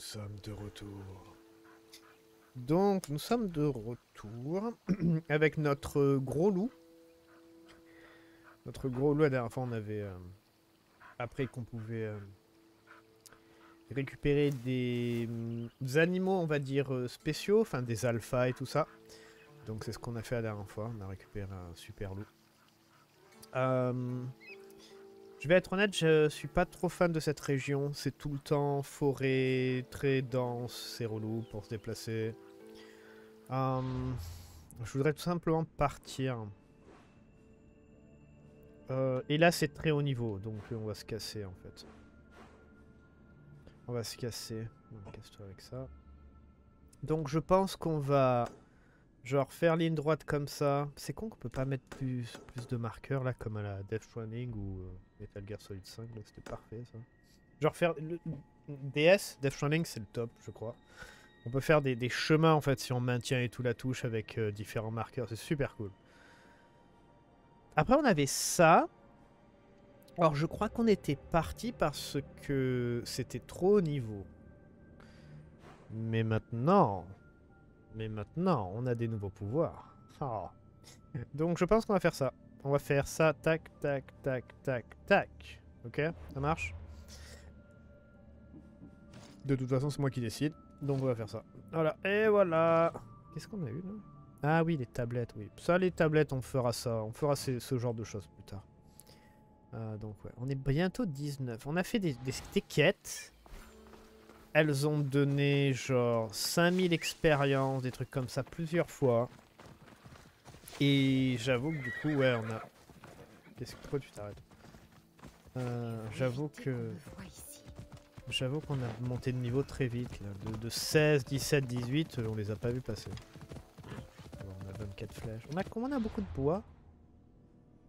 sommes de retour. Donc, nous sommes de retour avec notre gros loup. Notre gros loup, la dernière fois, on avait euh, appris qu'on pouvait euh, récupérer des, des animaux, on va dire, euh, spéciaux, enfin des alphas et tout ça. Donc, c'est ce qu'on a fait la dernière fois. On a récupéré un super loup. Je vais être honnête, je suis pas trop fan de cette région. C'est tout le temps forêt, très dense, c'est relou pour se déplacer. Euh, je voudrais tout simplement partir. Euh, et là, c'est très haut niveau, donc on va se casser en fait. On va se casser. Bon, Casse-toi avec ça. Donc je pense qu'on va genre faire ligne droite comme ça. C'est con qu'on peut pas mettre plus, plus de marqueurs là comme à la Death Stranding ou euh, Metal Gear Solid 5 là, c'était parfait ça. Genre faire le DS, Death Stranding c'est le top je crois. On peut faire des, des chemins en fait si on maintient et tout la touche avec euh, différents marqueurs, c'est super cool. Après on avait ça. Alors je crois qu'on était parti parce que c'était trop haut niveau. Mais maintenant, mais maintenant, on a des nouveaux pouvoirs. Ah. Donc je pense qu'on va faire ça. On va faire ça, tac, tac, tac, tac, tac. Ok Ça marche De toute façon, c'est moi qui décide. Donc on va faire ça. Voilà, et voilà. Qu'est-ce qu'on a eu là? Ah oui, les tablettes, oui. Ça, les tablettes, on fera ça. On fera ce, genre de choses plus tard. Euh, donc ouais, on est bientôt 19. On a fait des, des, des quêtes. Elles ont donné genre 5000 expériences, des trucs comme ça plusieurs fois. Et j'avoue que du coup, ouais, on a... Qu'est-ce que... Pourquoi tu t'arrêtes? Euh, J'avoue que... J'avoue qu'on a monté de niveau très vite. Là. De, de 16, 17, 18, on les a pas vus passer. Bon, on a 24 flèches. On a, on a beaucoup de bois.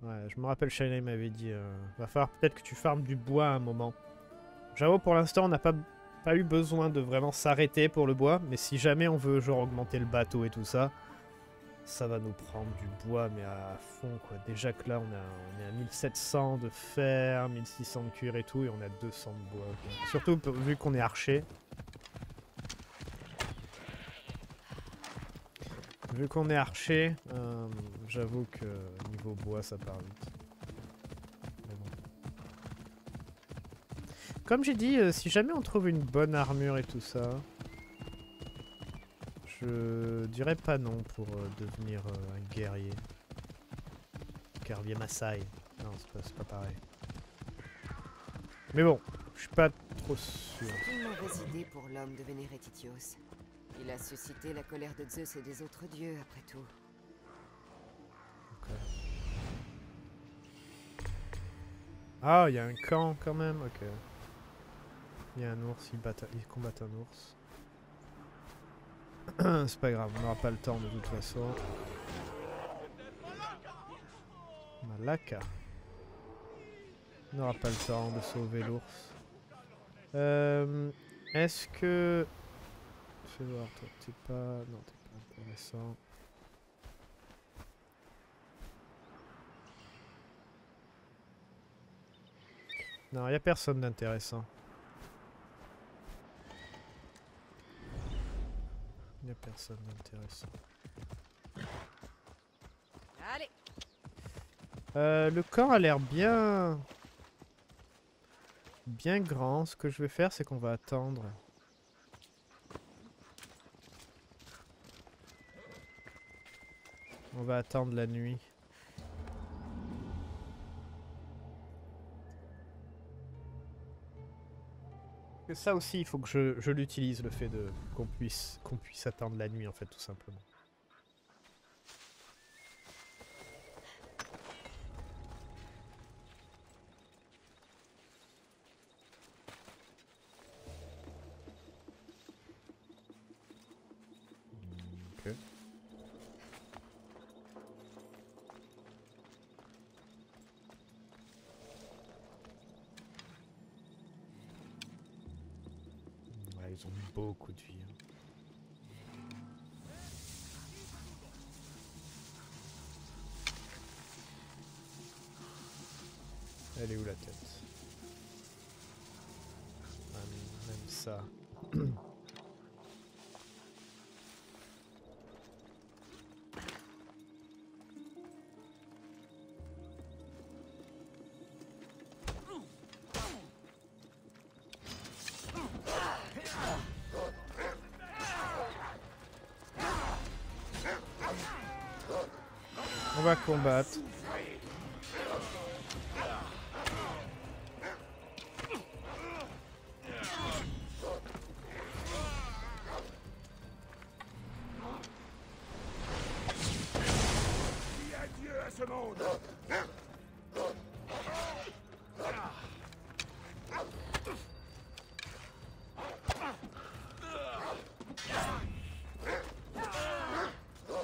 Ouais, je me rappelle, Shayna m'avait dit, euh, va falloir peut-être que tu farmes du bois à un moment. J'avoue, pour l'instant, on n'a pas pas eu besoin de vraiment s'arrêter pour le bois, mais si jamais on veut genre augmenter le bateau et tout ça, ça va nous prendre du bois, mais à fond quoi. Déjà que là on, a, on est à 1700 de fer, 1600 de cuir et tout, et on a 200 de bois. Surtout vu qu'on est archer. Vu qu'on est archer, euh, j'avoue que niveau bois ça part vite. Mais bon. Comme j'ai dit, euh, si jamais on trouve une bonne armure et tout ça, je dirais pas non pour euh, devenir euh, un guerrier. Guerrier Maasai. Non, c'est pas, pas pareil. Mais bon, je suis pas trop sûr. C'est une mauvaise idée pour l'homme de vénérer Titios. Il a suscité la colère de Zeus et des autres dieux, après tout. Ah, il y a un camp quand même, ok. Il y a un ours, il, bat, il combat un ours. C'est pas grave, on n'aura pas le temps de toute façon. Malaka. On n'aura pas le temps de sauver l'ours. Euh, Est-ce que... Fais voir, toi, t'es pas... Non, t'es pas intéressant. Non, y a personne d'intéressant. Y a personne d'intéressant. Allez Euh, le camp a l'air bien... Bien grand. Ce que je vais faire, c'est qu'on va attendre. On va attendre la nuit. Ça aussi, il faut que je, l'utilise, le fait de qu'on puisse, qu'on puisse attendre la nuit, en fait, tout simplement. On va combattre.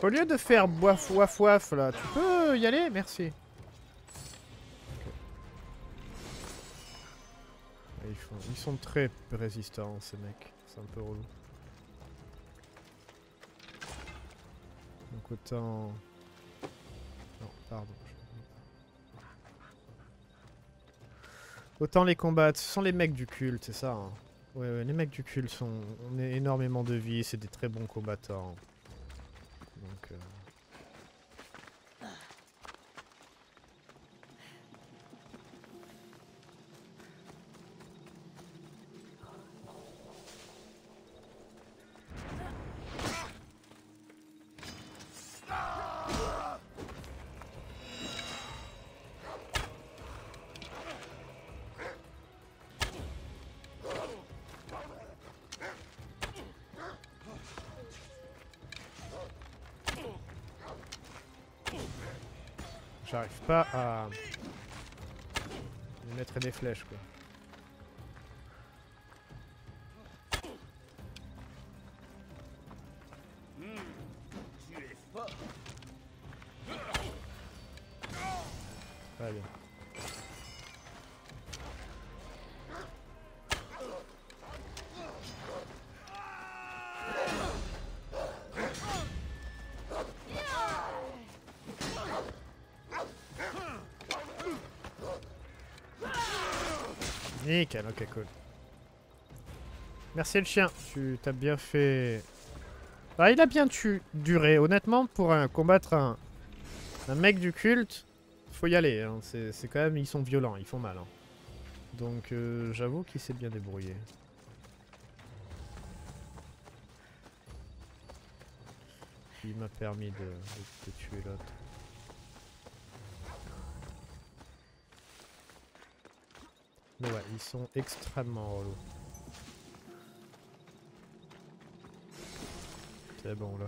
Au lieu de faire boif waf waf là, tu peux y aller Merci. Ils, sont très résistants ces mecs, c'est un peu relou. Donc autant... Non, pardon. Autant les combattre, ce sont les mecs du culte, c'est ça hein. Ouais, ouais, les mecs du culte sont... On a énormément de vie, c'est des très bons combattants. Pas à... lui mettre des flèches quoi. Ok, cool. Merci le chien, tu t'as bien fait... Ah, il a bien tu duré, honnêtement, pour combattre un, mec du culte, faut y aller, hein. c'est quand même, ils sont violents, ils font mal. hein. Donc euh, j'avoue qu'il s'est bien débrouillé. Il m'a permis de tuer l'autre. Mais ouais, ils sont extrêmement relous. C'est bon là.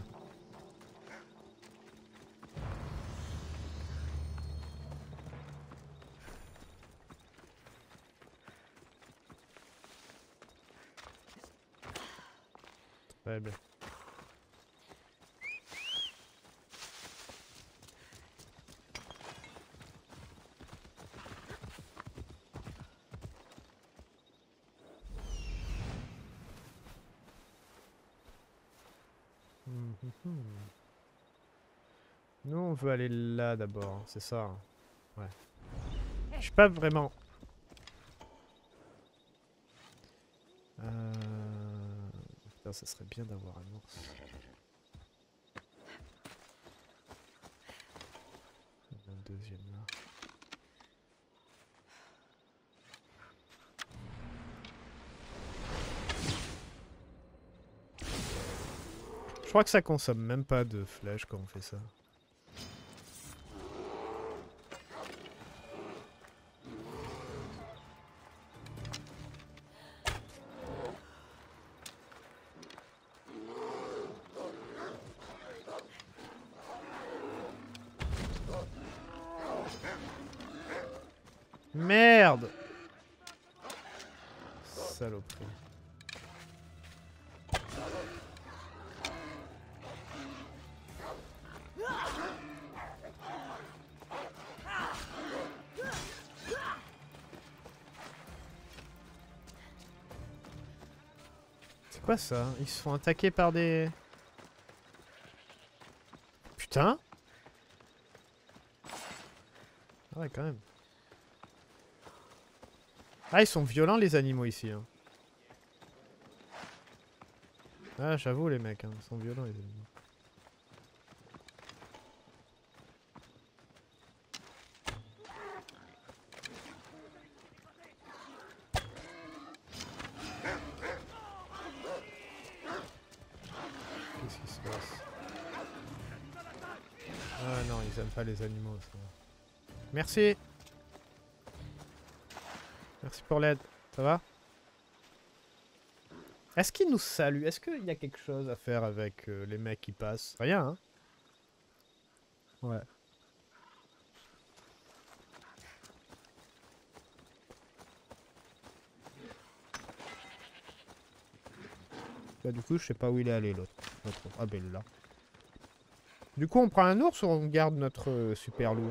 Très bien. Mhm. Nous, on veut aller là d'abord, c'est ça. hein. Ouais. Je suis pas vraiment. Euh... Ça serait bien d'avoir un ours. Un deuxième là. Je crois que ça consomme même pas de flèches quand on fait ça. Ça Ils se font attaquer par des... Putain Ah ouais, quand même. Ah, ils sont violents les animaux ici. hein. Ah, j'avoue, les mecs, hein, ils sont violents, les ennemis. Les animaux. Merci Merci pour l'aide. Ça va? Est-ce qu'ils nous saluent Est-ce qu'il y a quelque chose à faire avec euh, les mecs qui passent? Rien, hein? Ouais. Bah du coup, je sais pas où il est allé l'autre. Ah ben là. Du coup, on prend un ours ou on garde notre euh, super loup?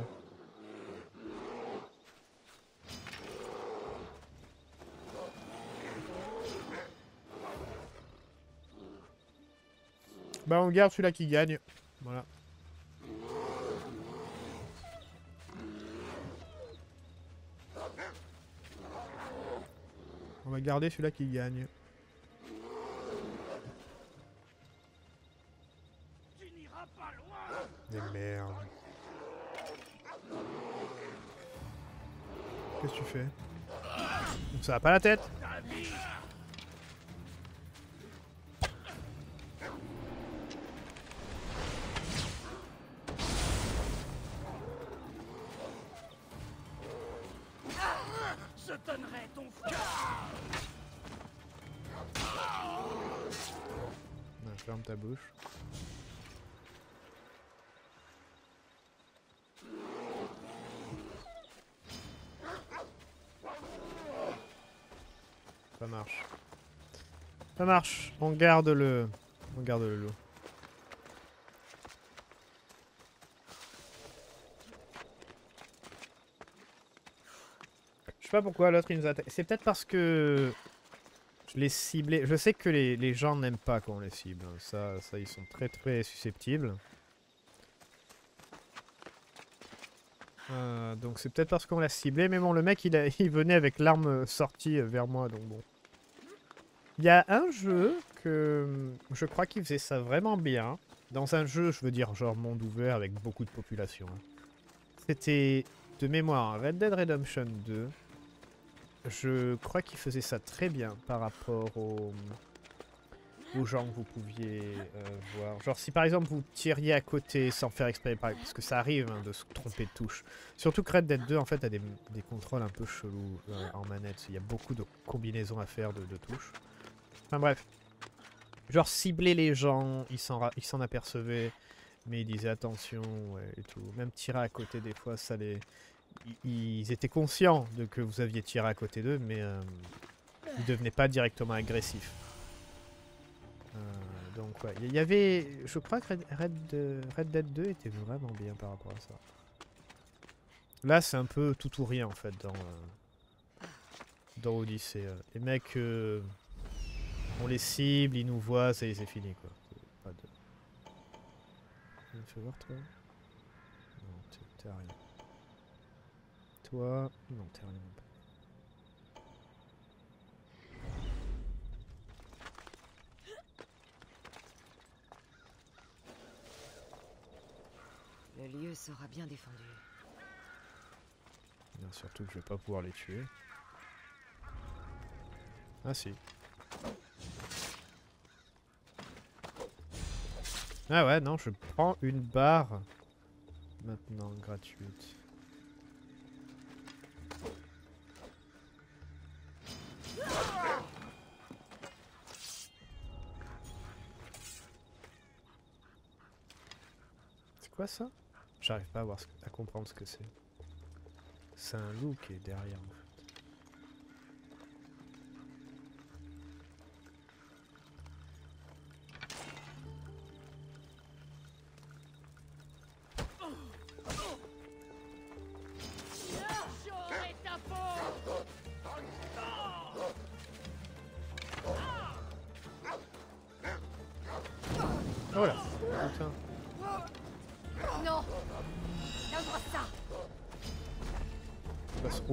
Bah on garde celui-là qui gagne. Voilà. On va garder celui-là qui gagne. Tu fais Ça va pas la tête. Je ferme ta bouche. Ça marche. Ça marche. On garde le... On garde le loup. Je sais pas pourquoi l'autre il nous attaque. C'est peut-être parce que je l'ai ciblé. Je sais que les, gens n'aiment pas quand on les cible. hein. Ça, ça, ils sont très très susceptibles. Euh, donc c'est peut-être parce qu'on l'a ciblé. Mais bon, le mec il, il venait avec l'arme sortie vers moi. Donc bon. Il y a un jeu que hum, je crois qu'il faisait ça vraiment bien. Dans un jeu, je veux dire, genre monde ouvert avec beaucoup de population. hein. C'était de mémoire Red Dead Redemption 2. Je crois qu'il faisait ça très bien par rapport aux, aux gens que vous pouviez euh, voir. Genre si par exemple vous tiriez à côté sans faire exprès, par- parce que ça arrive hein, de se tromper de touche. Surtout que Red Dead 2 en fait a des, contrôles un peu chelous euh, en manette. Il y a beaucoup de combinaisons à faire de touches. Enfin bref. Genre cibler les gens, ils s'en apercevaient, mais ils disaient attention et tout. Même tirer à côté des fois ça les ils étaient conscients de que vous aviez tiré à côté d'eux, mais euh, ils devenaient pas directement agressifs. Euh, donc ouais, il y avait, je crois que Red, Red, euh, Dead 2 était vraiment bien par rapport à ça. Là, c'est un peu tout ou rien en fait dans euh, dans Odyssey. Les mecs, euh, on les cible, ils nous voient, ça y est, c'est fini quoi. Pas de. Fais voir toi. Non, t'es- rien. Toi, non, t'es rien. non plus. Le lieu sera bien défendu. Bien, surtout que je vais pas pouvoir les tuer. Ah si. Ah ouais, non, je prends une barre maintenant gratuite. C'est quoi ça? J'arrive pas à, voir ce à comprendre ce que c'est. C'est un loup qui est derrière. en fait.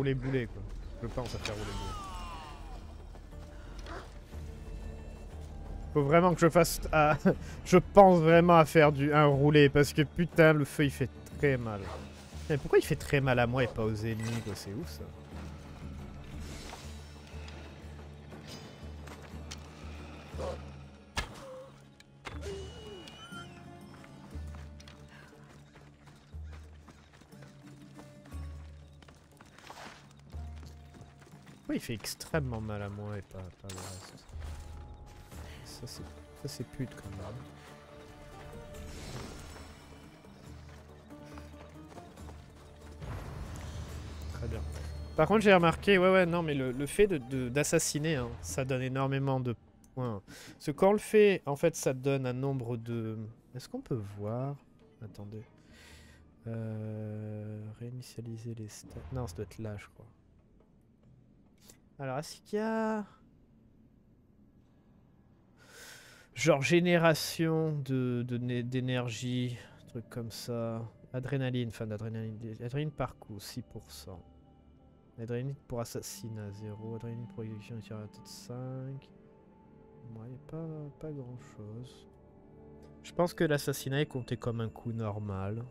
Rouler boulet quoi. Je pense à faire rouler boulet. Faut vraiment que je fasse... ah, je pense vraiment à faire du un roulé, parce que putain, le feu, il fait très mal. Mais pourquoi il fait très mal à moi et pas aux ennemis, quoi? C'est ouf, ça. Fait extrêmement mal à moi et pas, pas le reste Ça c'est pute quand même. Très bien. Par contre j'ai remarqué, ouais ouais non mais le, fait d'assassiner, de, d'assassiner, hein, ça donne énormément de points. Parce que quand le fait, en fait ça donne un nombre de... Est-ce qu'on peut voir? Attendez. Euh, réinitialiser les stats. Non, ça doit être là je crois. Alors, est-ce y a... Genre génération de d'énergie, truc comme ça? Adrénaline, fin d'adrénaline. Adrénaline par coup, 6%. Adrénaline pour assassinat, 0. Adrénaline pour exécution, tir à tête, 5. Bon, il pas, pas grand chose. Je pense que l'assassinat est compté comme un coup normal.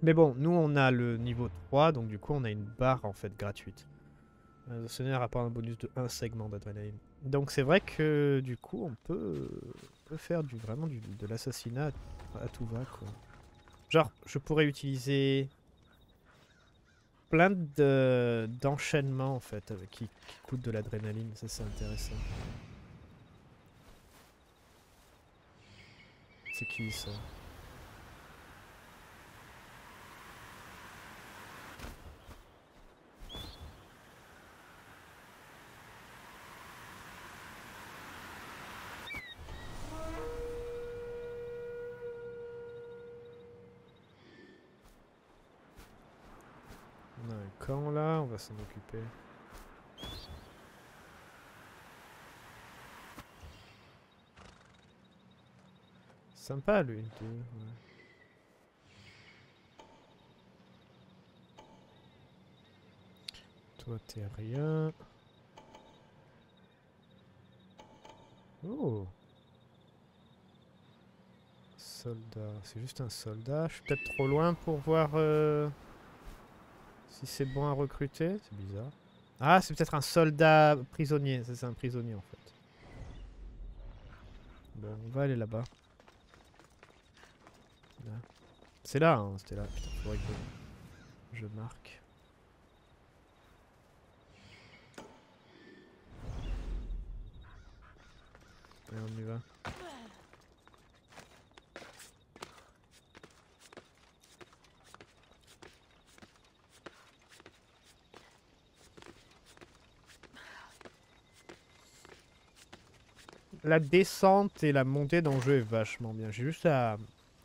Mais bon, nous on a le niveau 3, donc du coup on a une barre en fait gratuite. Un a rapporte un bonus de 1 segment d'adrénaline. Donc c'est vrai que du coup on peut, peut faire du, vraiment du, de l'assassinat à, tout va quoi. Genre je pourrais utiliser plein d'enchaînements en fait qui, qui coûtent de l'adrénaline, ça c'est intéressant. C'est qui ça là, on va s'en occuper. Sympa lui, Toi t'es rien. Oh Soldat, c'est juste un soldat. Je suis peut-être trop loin pour voir... Euh, si c'est bon à recruter, c'est bizarre. Ah, c'est peut-être un soldat prisonnier. c'est un prisonnier en fait. Bon, on va aller là-bas. C'est là, hein, c'était là. Putain, faudrait que je marque. Allez, on y va. La descente et la montée dans le jeu est vachement bien. J'ai juste à,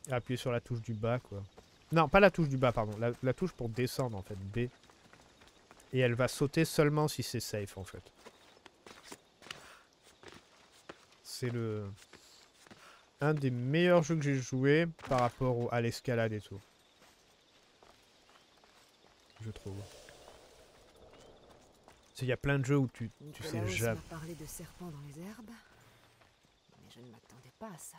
appuyer sur la touche du bas, quoi. Non, pas la touche du bas, pardon. La, touche pour descendre, en fait. B. Et elle va sauter seulement si c'est safe, en fait. C'est le... Un des meilleurs jeux que j'ai joué par rapport à l'escalade et tout. Je trouve. Il y a plein de jeux où tu, tu sais jamais... parler de serpents dans les herbes je ne m'attendais pas à ça.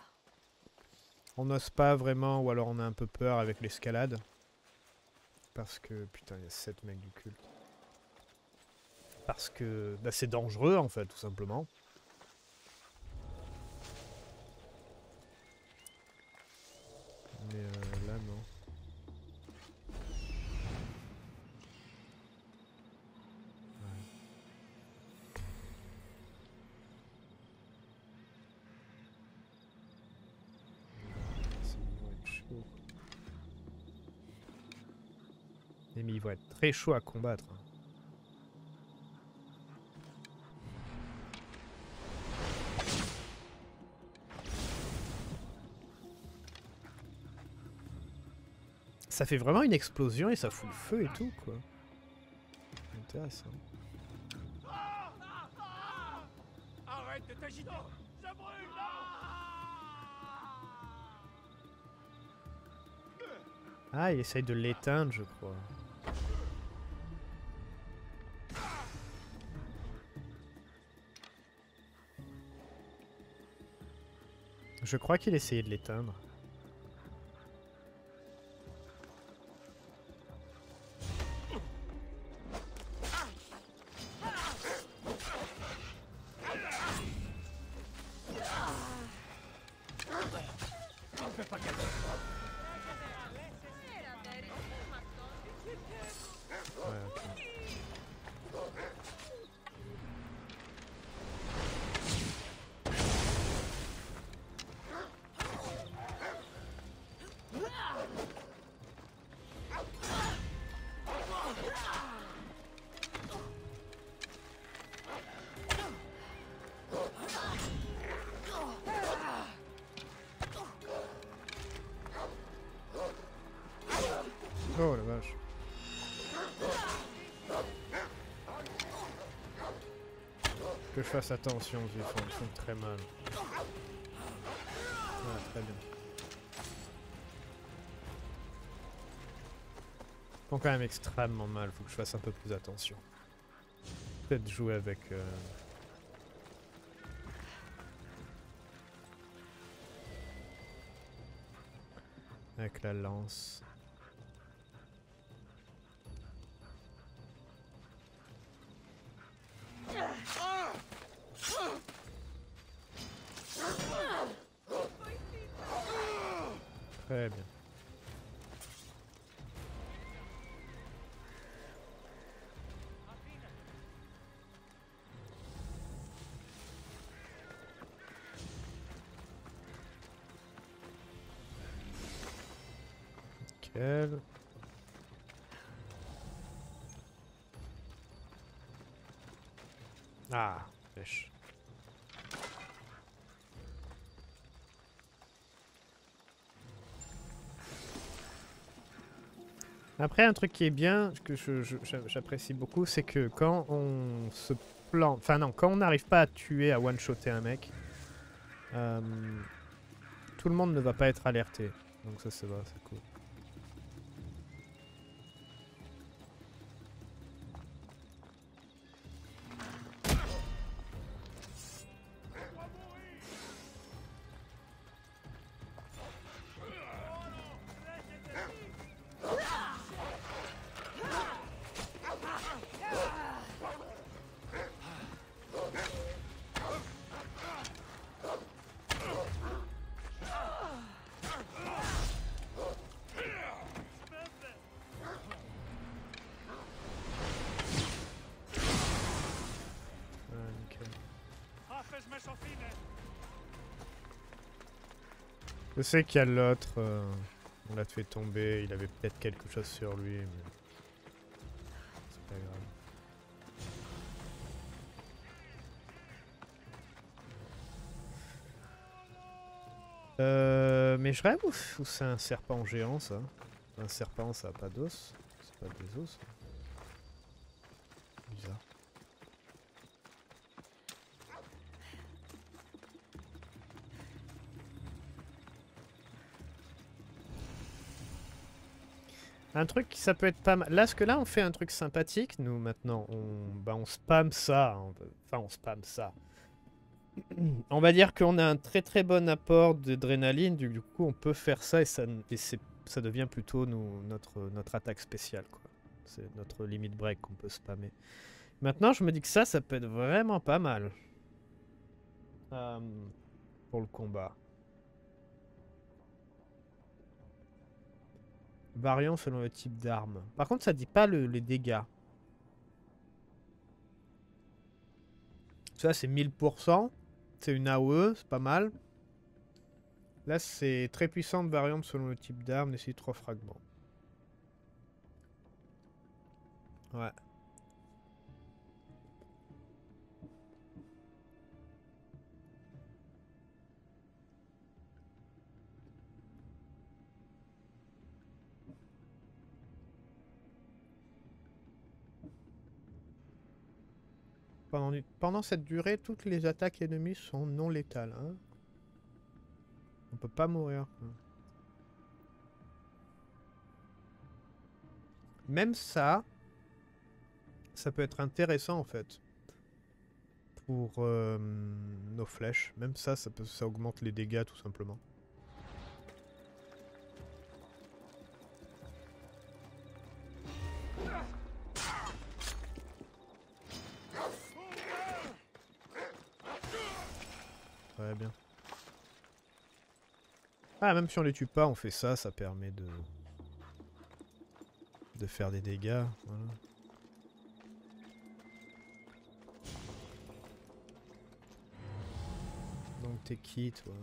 On n'ose pas vraiment, ou alors on a un peu peur avec l'escalade. Parce que, putain, il y a 7 mecs du culte. Parce que bah, c'est dangereux, en fait, tout simplement. Mais euh, là, non. il va être très chaud à combattre. Ça fait vraiment une explosion et ça fout le feu et tout, quoi. Intéressant. Arrête de t'agiter Ça brûle Ah, il essaye de l'éteindre, je crois. Je crois qu'il essayait de l'éteindre. Fasse attention, ils font, très mal. Ah, très bien. Ils quand même extrêmement mal, faut que je fasse un peu plus attention. Peut-être jouer avec... euh, Avec la lance. Ah, pêche. Après, un truc qui est bien, que j'apprécie beaucoup, c'est que quand on se plante, enfin non, quand on n'arrive pas à tuer, à one-shotter un mec, euh, tout le monde ne va pas être alerté. Donc ça, c'est cool. Sais qu'il y a l'autre, euh, on l'a fait tomber, il avait peut-être quelque chose sur lui, mais c'est pas grave. Euh, mais je rêve ou, c'est un serpent géant ça? Un serpent ça a pas d'os? C'est pas des os Un truc, ça peut être pas mal. Là, ce que là, on fait un truc sympathique. Nous, maintenant, on, bah, on spam ça. Enfin, on spam ça. on va dire qu'on a un très très bon apport d'adrénaline. Du, coup, on peut faire ça et ça, devient plutôt notre, attaque spéciale. C'est notre limit break qu'on peut spammer. Maintenant, je me dis que ça, ça peut être vraiment pas mal. Euh, pour le combat. Variant selon le type d'arme. Par contre, ça dit pas le- les dégâts. Ça, c'est 1000%. C'est une AOE, c'est pas mal. Là, c'est très puissante variante selon le type d'arme, nécessite 3 fragments. Ouais. Pendant, cette durée, toutes les attaques ennemies sont non létales. Hein On peut pas mourir. quoi. Même ça, ça peut être intéressant en fait. pour euh, nos flèches. Même ça, ça augmente les dégâts tout simplement. Ah, même si on les tue pas, on fait ça, ça permet de... de faire des dégâts. Voilà. Donc t'es qui, toi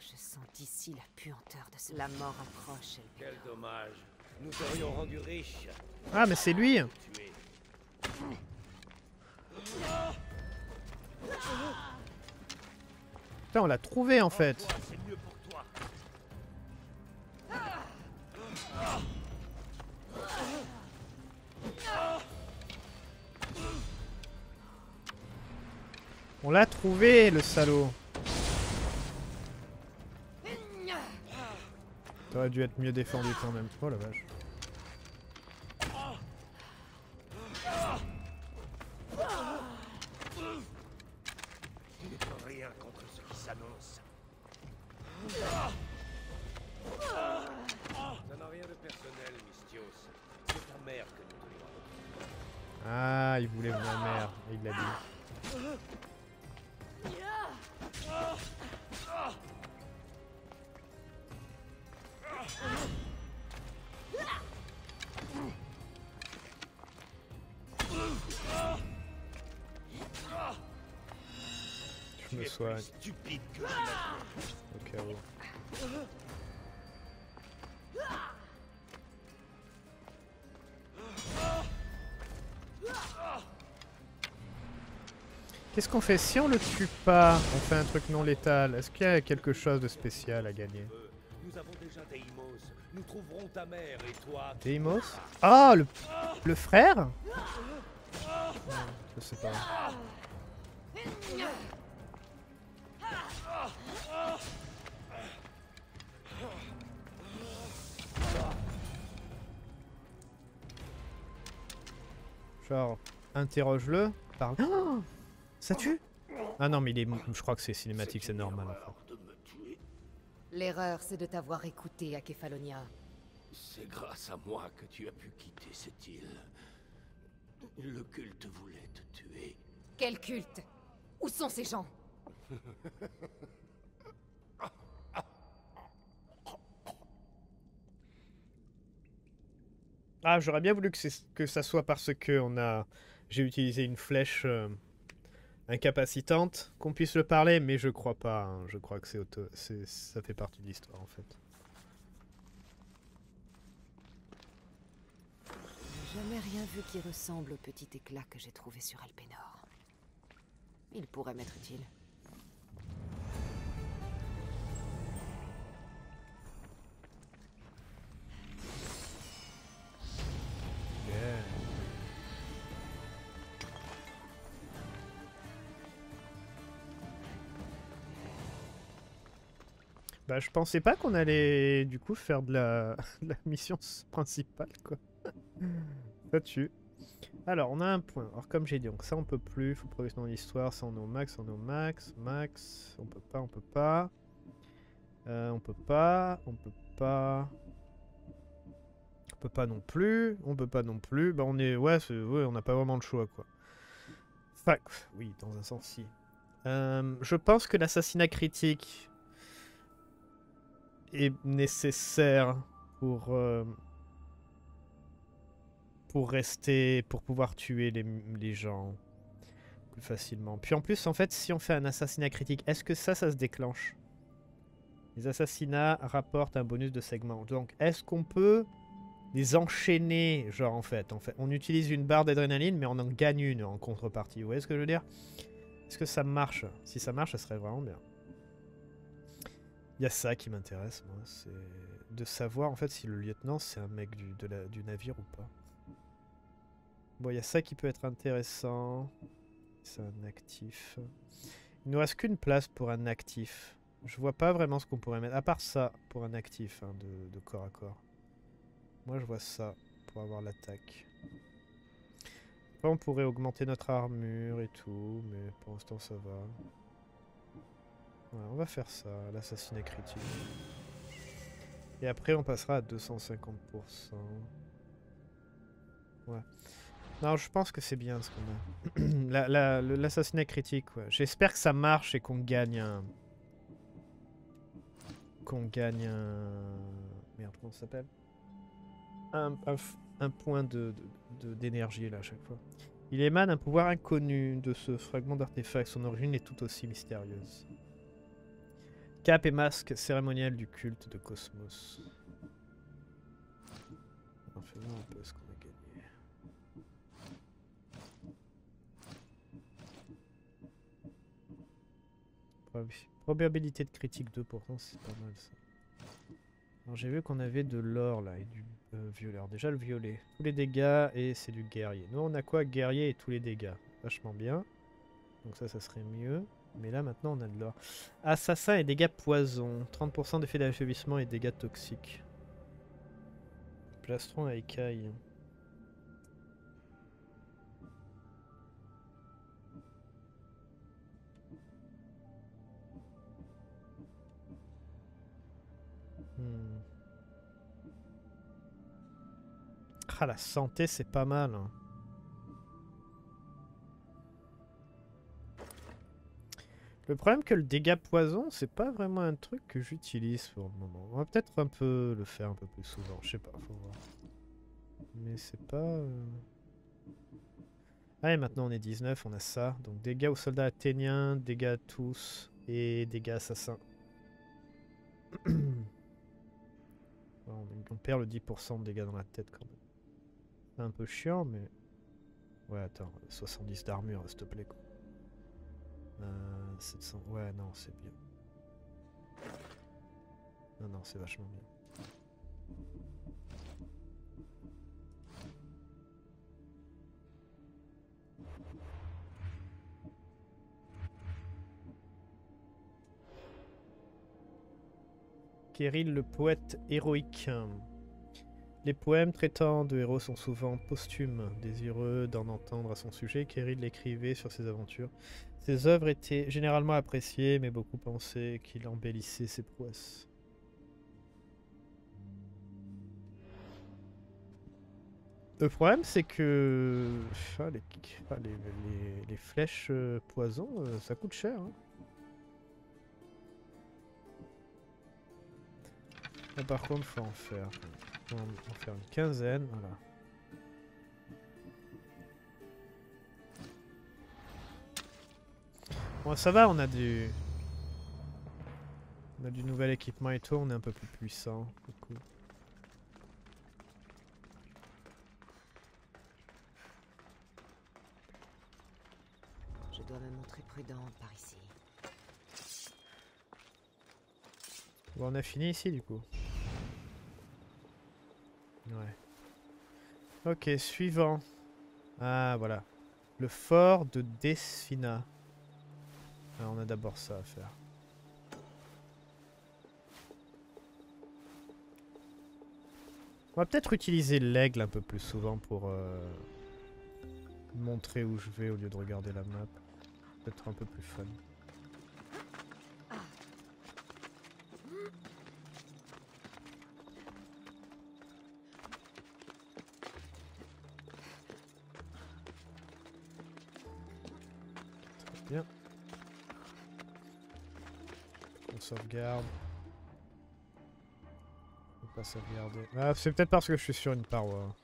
Je sens d'ici la puanteur de ce... La mort approche, Quel dommage. Nous t'aurions rendu riche. Ah, mais c'est lui. Putain, on l'a trouvé en fait. On l'a trouvé, le salaud T'aurais dû être mieux défendu quand même. Oh la vache. Qu'est-ce qu'on fait si on le tue pas? On fait un truc non létal. Est-ce qu'il y a quelque chose de spécial à gagner? Veux. Nous avons déjà Deimos. Nous trouverons ta mère et toi. tu Deimos? Pourras. Ah, le, le frère? Non, Je sais pas. Genre, interroge-le. Parle. Oh ça tue? Ah non, mais il est. Je crois que c'est cinématique, c'est normal. L'erreur, c'est de t'avoir écouté à Kefalonia. C'est grâce à moi que tu as pu quitter cette île. Le culte voulait te tuer. Quel culte? Où sont ces gens? Ah, j'aurais bien voulu que, c'est- que ça soit parce que on a, j'ai utilisé une flèche euh, incapacitante, qu'on puisse le parler, mais je crois pas. hein. Je crois que c'est auto, ça fait partie de l'histoire en fait. Jamais rien vu qui ressemble au petit éclat que j'ai trouvé sur Alpénor. Il pourrait m'être utile. Bah, je pensais pas qu'on allait du coup faire de la, mission principale quoi. Tue. Alors, on a un point. Alors, comme j'ai dit, donc ça on peut plus. Faut progresser dans l'histoire. Ça on est au max, on est au max. Max. On peut pas, on peut pas. Euh, on peut pas, on peut pas. On peut pas non plus. On peut pas non plus. Bah, on est. Ouais, ouais on n'a pas vraiment de choix quoi. Fac. Oui, dans un sens si. Euh, je pense que l'assassinat critique est nécessaire pour euh, pour rester pour pouvoir tuer les, les gens plus facilement. Puis en plus en fait si on fait un assassinat critique, est-ce que ça ça se déclenche? Les assassinats rapportent un bonus de segment. Donc est-ce qu'on peut les enchaîner genre en fait, en fait on utilise une barre d'adrénaline mais on en gagne une en contrepartie. Vous voyez ce que je veux dire? Est-ce que ça marche? Si ça marche, ça serait vraiment bien. Il y a ça qui m'intéresse, moi, c'est de savoir en fait si le lieutenant c'est un mec du, du navire ou pas. Bon, il y a ça qui peut être intéressant. C'est un actif. Il nous reste qu'une place pour un actif. Je vois pas vraiment ce qu'on pourrait mettre, à part ça, pour un actif hein, de, corps à corps. Moi, je vois ça pour avoir l'attaque. On pourrait augmenter notre armure et tout, mais pour l'instant ça va. On va faire ça, l'assassinat critique. Et après on passera à 250%. Ouais. Non, je pense que c'est bien ce qu'on a. L'assassinat critique, ouais. J'espère que ça marche et qu'on gagne un... Qu'on gagne un... Merde, comment ça s'appelle? Un, point d'énergie de, là à chaque fois. Il émane un pouvoir inconnu de ce fragment d'artefact. Son origine est tout aussi mystérieuse. Cap et masque cérémoniel du culte de Cosmos. Faisons un peu ce qu'on a gagné. Probabilité de critique 2%, c'est pas mal ça. Alors j'ai vu qu'on avait de l'or là et du euh, violet. Alors déjà le violet, tous les dégâts et c'est du guerrier. Nous on a quoi? Guerrier et tous les dégâts. Vachement bien. Donc ça, ça serait mieux. Mais là maintenant on a de l'or. Assassin et dégâts poison. 30% d'effet d'affaiblissement et dégâts toxiques. Plastron à écaille. Hmm. Ah, la santé, c'est pas mal. Hein. Le problème que le dégât poison, c'est pas vraiment un truc que j'utilise pour le moment. On va peut-être un peu le faire un peu plus souvent, je sais pas, faut voir. Mais c'est pas... Euh... Allez, maintenant on est 19, on a ça. Donc dégâts aux soldats athéniens, dégâts à tous et dégâts assassins. on perd le 10% de dégâts dans la tête quand même. C'est un peu chiant, mais... Ouais, attends, 70 d'armure, s'il te plaît, quoi. Euh, 700... Ouais, non, c'est bien. Non, non, c'est vachement bien. Kéril le poète héroïque. Les poèmes traitant de héros sont souvent posthumes, désireux d'en entendre à son sujet. Kéril l'écrivait sur ses aventures. Ses œuvres étaient généralement appréciées, mais beaucoup pensaient qu'il embellissait ses prouesses. Le problème, c'est que ah, ah, les, flèches euh, poison, euh, ça coûte cher. Hein. par contre, faut en faire. On va en faire une quinzaine, voilà. Bon, ça va, on a du... On a du nouvel équipement et tout, on est un peu plus puissant, du coup. Je dois me montrer prudent par ici. Bon, on a fini ici, du coup. Ouais. Ok, suivant. Ah, voilà. Le fort de Desfina. On a d'abord ça à faire. On va peut-être utiliser l'aigle un peu plus souvent pour euh, montrer où je vais au lieu de regarder la map. Peut-être un peu plus fun. Sauvegarde. pas sauvegarder. Ah, c'est peut-être parce que je suis sur une paroi.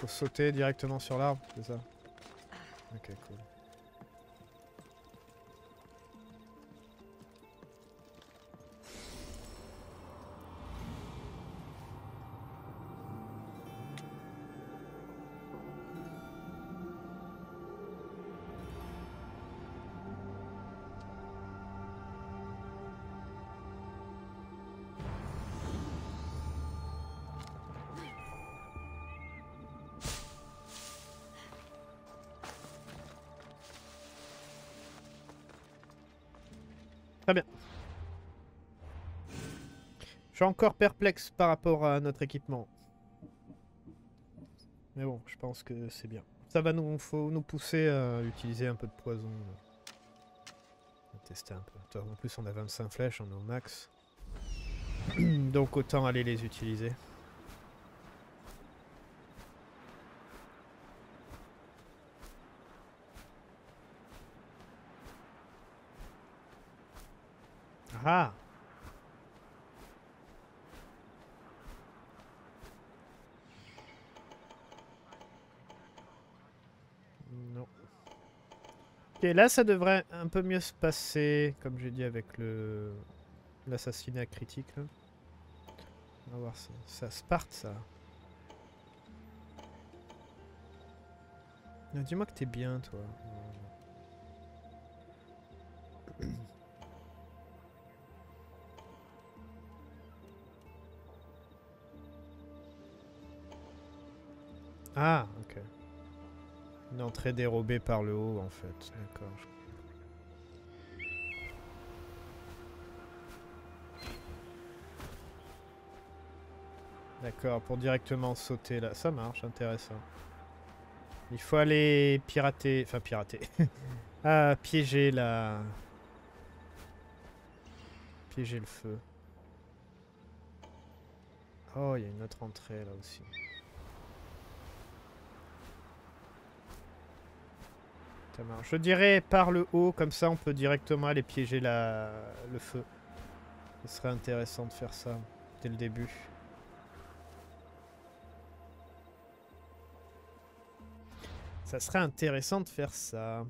Faut sauter directement sur l'arbre, c'est ça? Ok, cool. Très bien. Je suis encore perplexe par rapport à notre équipement. Mais bon, je pense que c'est bien. Ça va nous, faut nous pousser à utiliser un peu de poison. tester un peu. En plus, on a 25 flèches, on est au max. Donc autant aller les utiliser. Ah Non. Ok, là ça devrait un peu mieux se passer, comme j'ai dit avec le l'assassinat critique. On va voir ça. Ça Sparte ça. Dis-moi que t'es bien toi. Ah, ok. Une entrée dérobée par le haut, en fait. D'accord. D'accord, pour directement sauter là. Ça marche, intéressant. Il faut aller pirater... Enfin, pirater. ah, piéger la... Piéger le feu. Oh, il y a une autre entrée là aussi. Je dirais par le haut, comme ça on peut directement aller piéger la... le feu. Ce serait intéressant de faire ça dès le début. Ça serait intéressant de faire ça.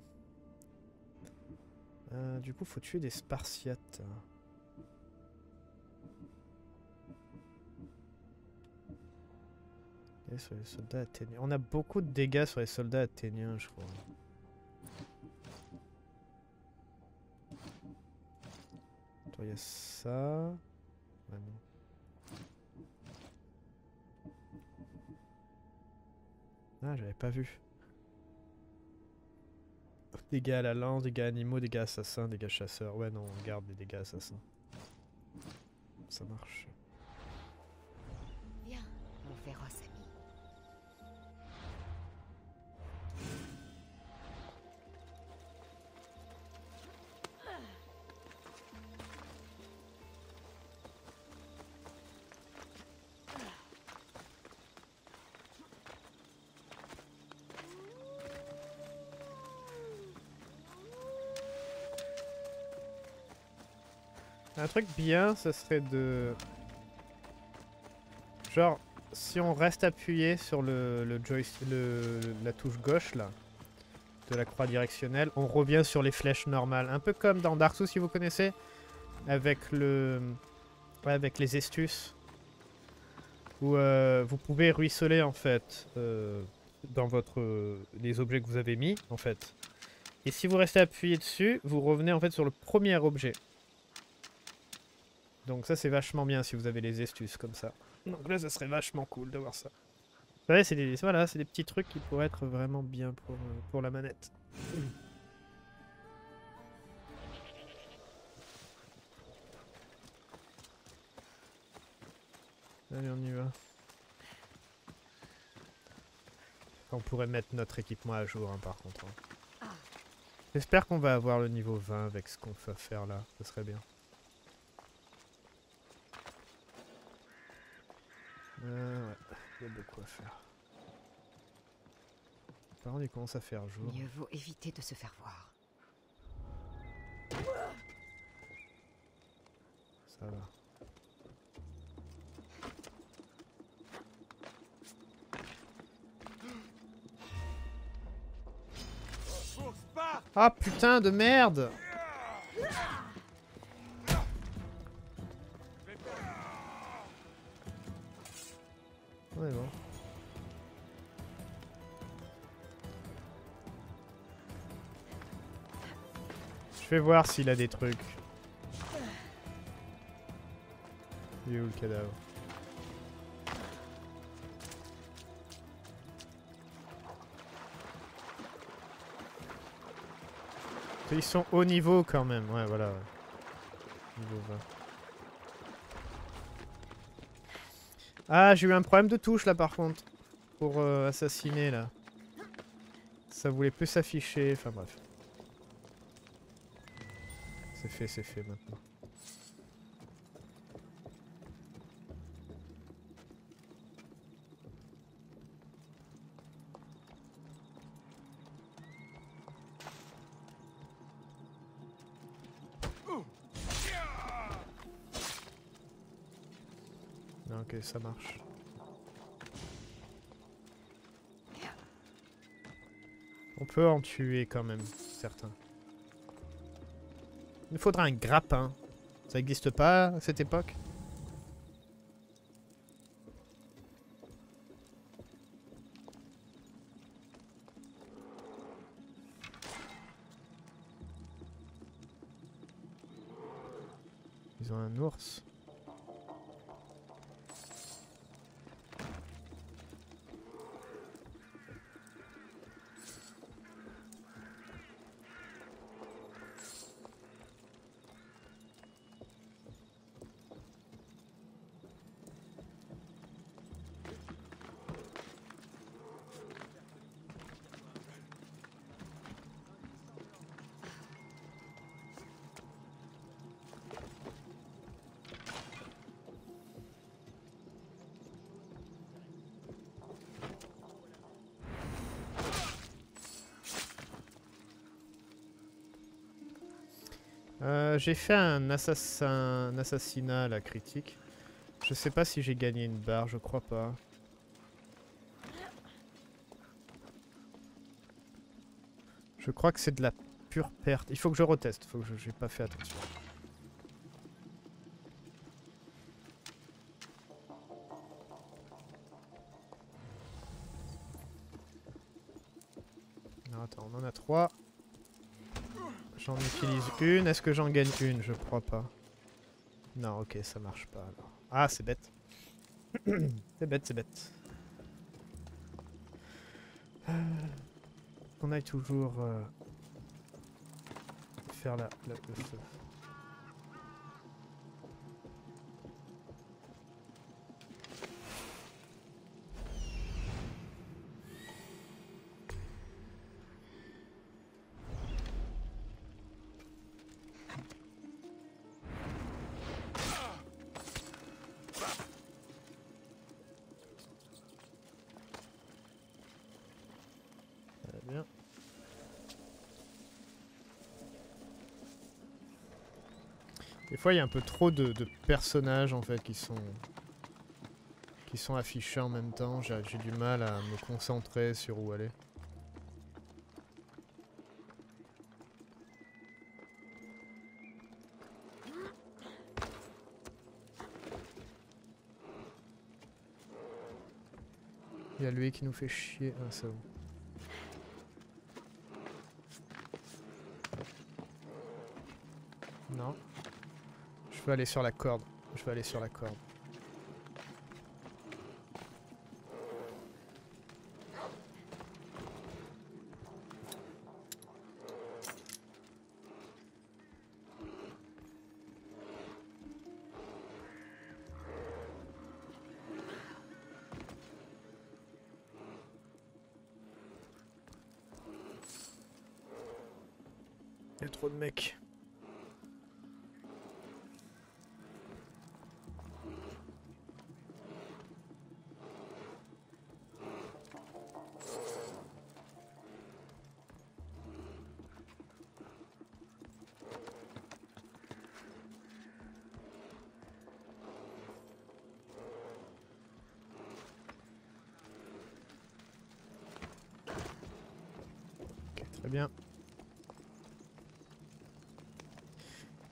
Euh, du coup, faut tuer des Spartiates. On a beaucoup de dégâts sur les soldats athéniens, je crois. Il y a ça. Ah j'avais pas vu. Dégâts à la lance, dégâts animaux, dégâts assassins, dégâts chasseurs. Ouais, non, on garde les dégâts assassins. Ça marche. Mon féroce Un truc bien, ça serait de... Genre, si on reste appuyé sur le, le joystick, le, la touche gauche, là, de la croix directionnelle, on revient sur les flèches normales. Un peu comme dans Dark Souls, si vous connaissez, avec le... Avec les estus. Où euh, vous pouvez ruisseler, en fait, euh, dans votre... les objets que vous avez mis, en fait. Et si vous restez appuyé dessus, vous revenez, en fait, sur le premier objet. Donc ça c'est vachement bien si vous avez les astuces comme ça. Donc là ça serait vachement cool d'avoir ça. Vous savez, c'est des, voilà, c'est des petits trucs qui pourraient être vraiment bien pour, euh, pour la manette. Allez on y va. On pourrait mettre notre équipement à jour hein, par contre. hein. J'espère qu'on va avoir le niveau 20 avec ce qu'on va faire là, ce serait bien. Euh, ouais, il y a beaucoup à faire. Par contre, il commence à faire jour. Mieux vaut éviter de se faire voir. Ça va. Ah putain de merde Je vais voir s'il a des trucs. Il est où le cadavre? Ils sont haut niveau quand même, ouais voilà. Niveau 20. Ah, j'ai eu un problème de touche là par contre. Pour euh, assassiner là. Ça voulait plus s'afficher, enfin bref. C'est fait, c'est fait maintenant. Non, Ok, ça marche. On peut en tuer quand même, certains. Il faudra un grappin. Ça n'existe pas à cette époque? J'ai fait un, assassin, un assassinat à la critique. Je sais pas si j'ai gagné une barre, je crois pas. Je crois que c'est de la pure perte. Il faut que je reteste, faut que j'ai pas fait attention. Une. Est-ce que j'en gagne une? Je crois pas. Non, ok, ça marche pas. Ah, c'est bête. c'est bête, c'est bête. Euh, On aille toujours euh, faire la, la-. Des fois, il y a un peu trop de, personnages en fait qui sont qui sont affichés en même temps. J'ai du mal à me concentrer sur où aller. Il y a lui qui nous fait chier. Ah, c'est Je veux aller sur la corde. Je veux aller sur la corde.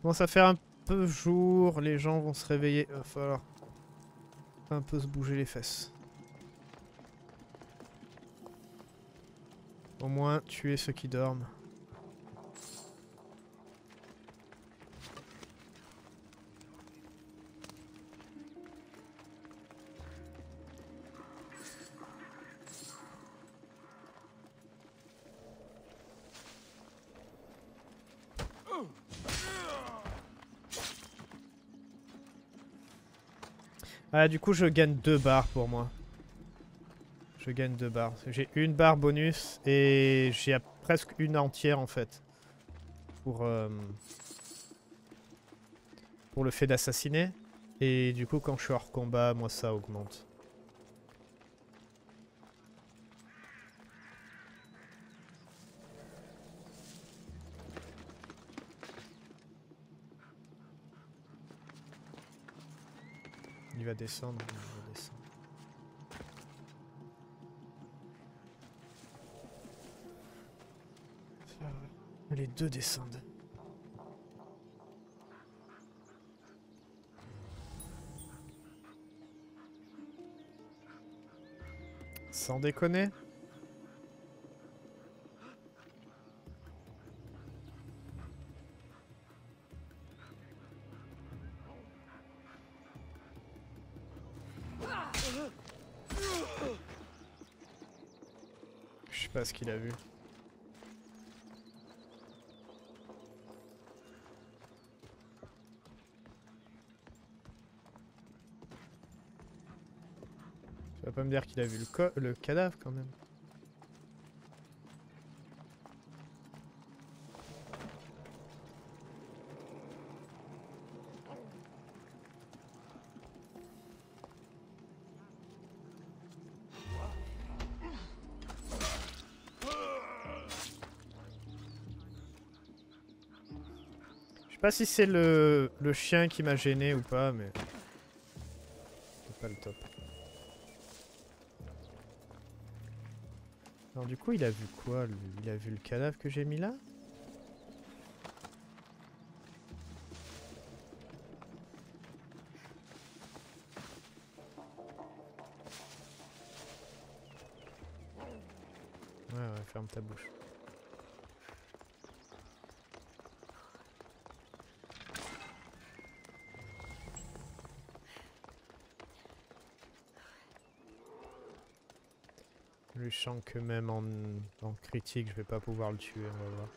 Commence à faire un peu jour, les gens vont se réveiller, il un peu se bouger les fesses. Au moins tuer ceux qui dorment. Ah, du coup, je gagne deux barres pour moi. Je gagne deux barres. J'ai une barre bonus et j'ai presque une entière en fait. Pour, euh, pour le fait d'assassiner. Et du coup, quand je suis hors combat, moi ça augmente. Il va descendre, il va descendre. Les deux descendent. Sans déconner qu'il a vu. Tu vas pas me dire qu'il a vu le, le cadavre quand même. Pas si c'est le, le chien qui m'a gêné ou pas, mais... C'est pas le top. Alors du coup, il a vu quoi lui? Il a vu le cadavre que j'ai mis là? Ouais, ouais, ferme ta bouche. Je sens que même en, en critique, je vais pas pouvoir le tuer, on va voir.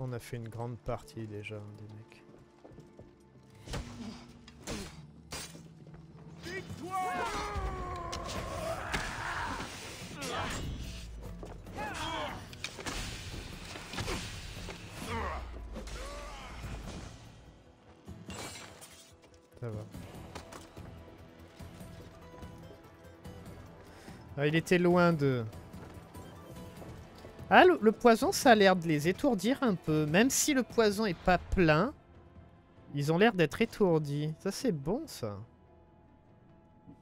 On a fait une grande partie déjà des mecs. Il était loin de... Ah, le, poison, ça a l'air de les étourdir un peu. Même si le poison est pas plein, ils ont l'air d'être étourdis. Ça, c'est bon, ça.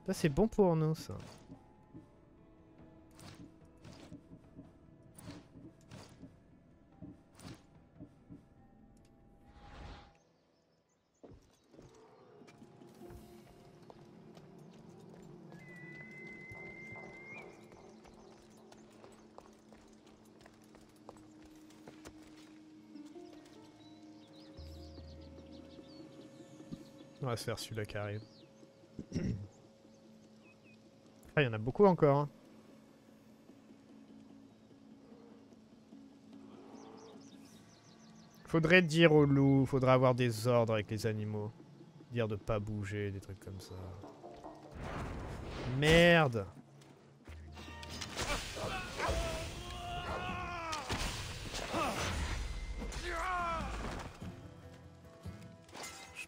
Ça, c'est bon pour nous, ça. Se faire celui-là qui arrive. Ah, il y en a beaucoup encore. hein. Faudrait dire au loup, faudrait avoir des ordres avec les animaux. Dire de pas bouger, des trucs comme ça. Merde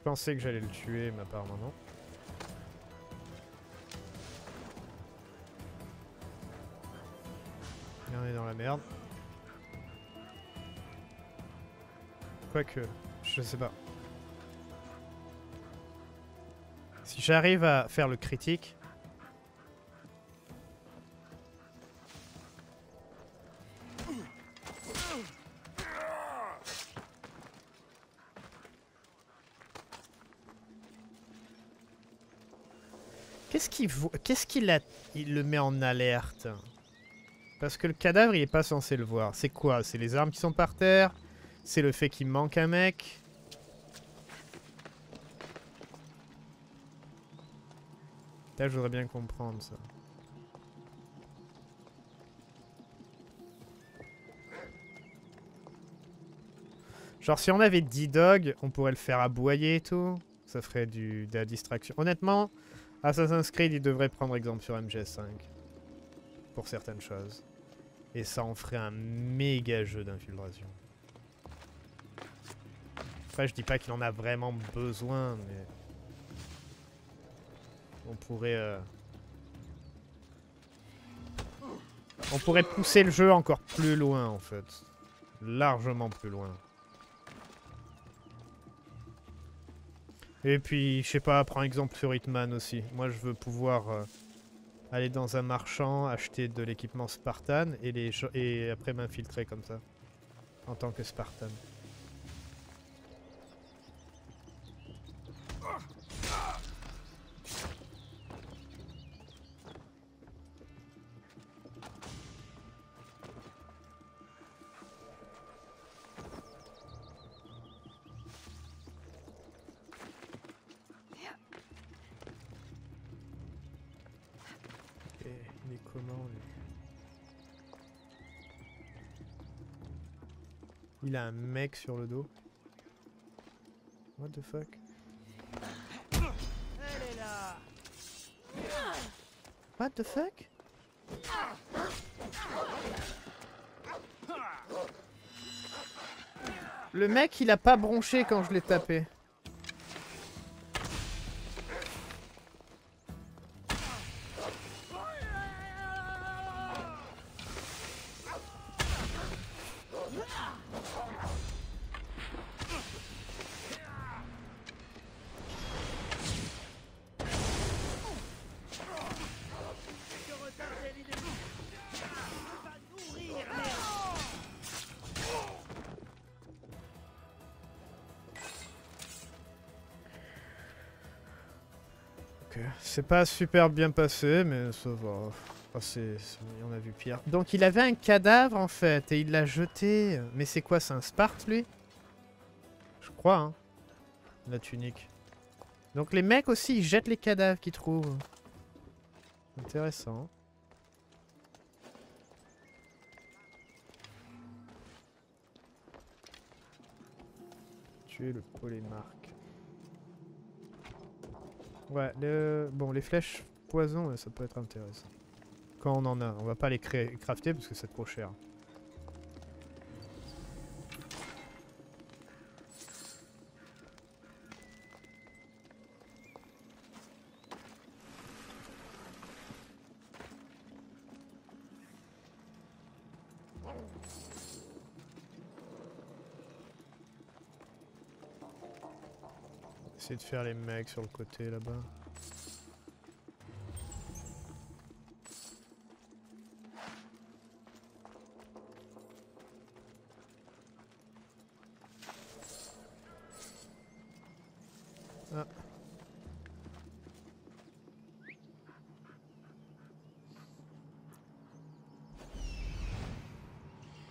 pensais que j'allais le tuer, mais apparemment non. Et on est dans la merde. Quoique, je sais pas. Si j'arrive à faire le critique... qu'est-ce qu'il a... Il le met en alerte? Parce que le cadavre, il est pas censé le voir. C'est quoi? C'est les armes qui sont par terre? C'est le fait qu'il manque un mec? Là, je voudrais bien comprendre ça. Genre si on avait 10 dogs, on pourrait le faire aboyer et tout. Ça ferait du, de la distraction. Honnêtement, Assassin's Creed, il devrait prendre exemple sur MGS5. Pour certaines choses. Et ça en ferait un méga jeu d'infiltration. Après, je dis pas qu'il en a vraiment besoin, mais... On pourrait... euh, On pourrait pousser le jeu encore plus loin, en fait. Largement plus loin. Et puis, je sais pas, prends exemple sur Hitman aussi. Moi, je veux pouvoir euh, aller dans un marchand, acheter de l'équipement Spartan et, les et après m'infiltrer comme ça. En tant que Spartan. A un mec sur le dos. What the fuck? What the fuck? Le mec il a pas bronché quand je l'ai tapé. Pas super bien passé, mais ça va. C'est- c'est- on a vu pire. Donc il avait un cadavre en fait, et il l'a jeté. Mais c'est quoi, c'est un Sparte lui? Je crois, hein. La tunique. Donc les mecs aussi, ils jettent les cadavres qu'ils trouvent. Intéressant. Tuer le polémarque. Ouais, le... bon, les flèches poison, ouais, ça peut être intéressant. Quand on en a, on va pas les crafter parce que c'est trop cher. De faire les mecs sur le côté là-bas. Ah.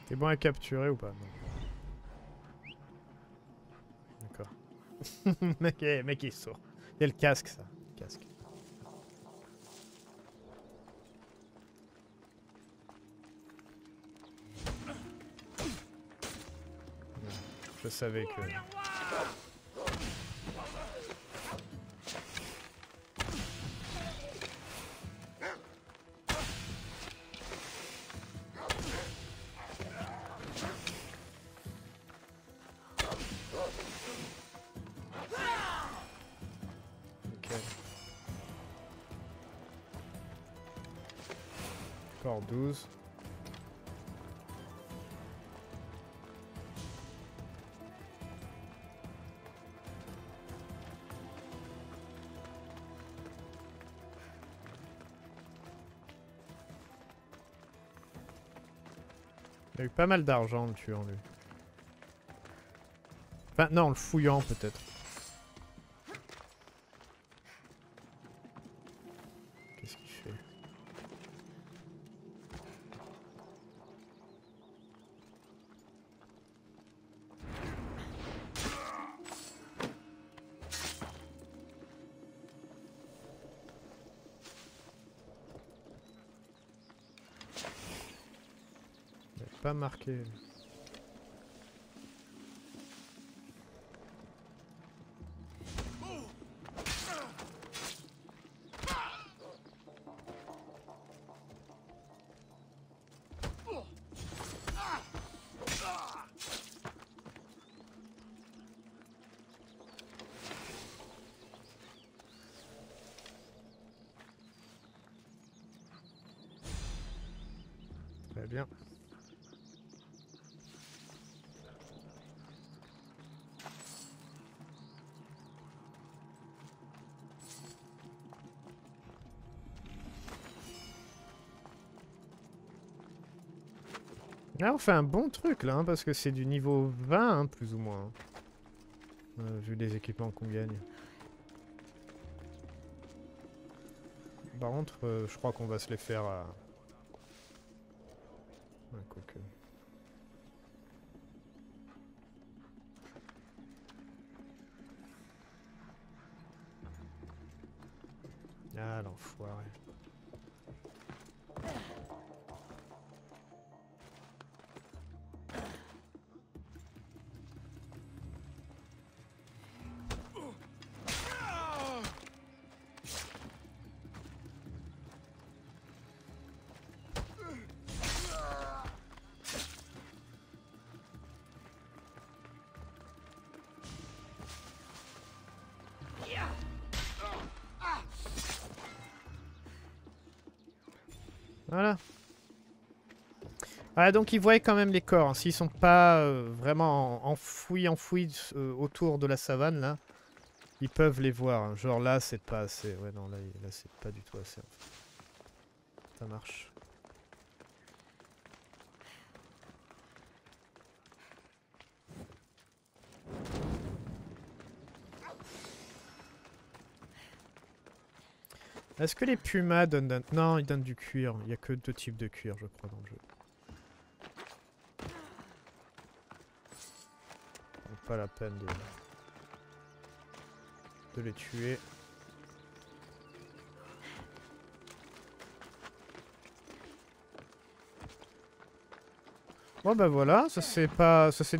T'es bon à capturer ou pas Non. D'accord. mec, eh, mec est sourd. A le casque ça. Casque. Je savais que... Il a eu pas mal d'argent en le tuant lui. Enfin non, en le fouillant peut-être. Marqué. Ah, on fait un bon truc là, hein, parce que c'est du niveau 20, hein, plus ou moins. hein. Euh, vu les équipements qu'on gagne. Par contre, euh, je crois qu'on va se les faire à... Ah, donc ils voient quand même les corps. hein. S'ils sont pas euh, vraiment en- enfouis, enfouis euh, autour de la savane, là, ils peuvent les voir. hein. Genre là, c'est pas assez. Ouais, non, là, c'est pas du tout assez. Ça marche. Est-ce que les pumas donnent... Non, ils donnent du cuir. Il y a que deux types de cuir, je crois, dans le jeu. Pas la peine de... les tuer. Bon bah voilà, ça s'est pas... ça s'est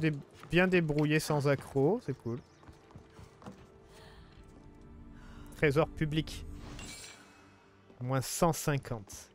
bien débrouillé sans accro, c'est cool. Trésor public. Moins 150.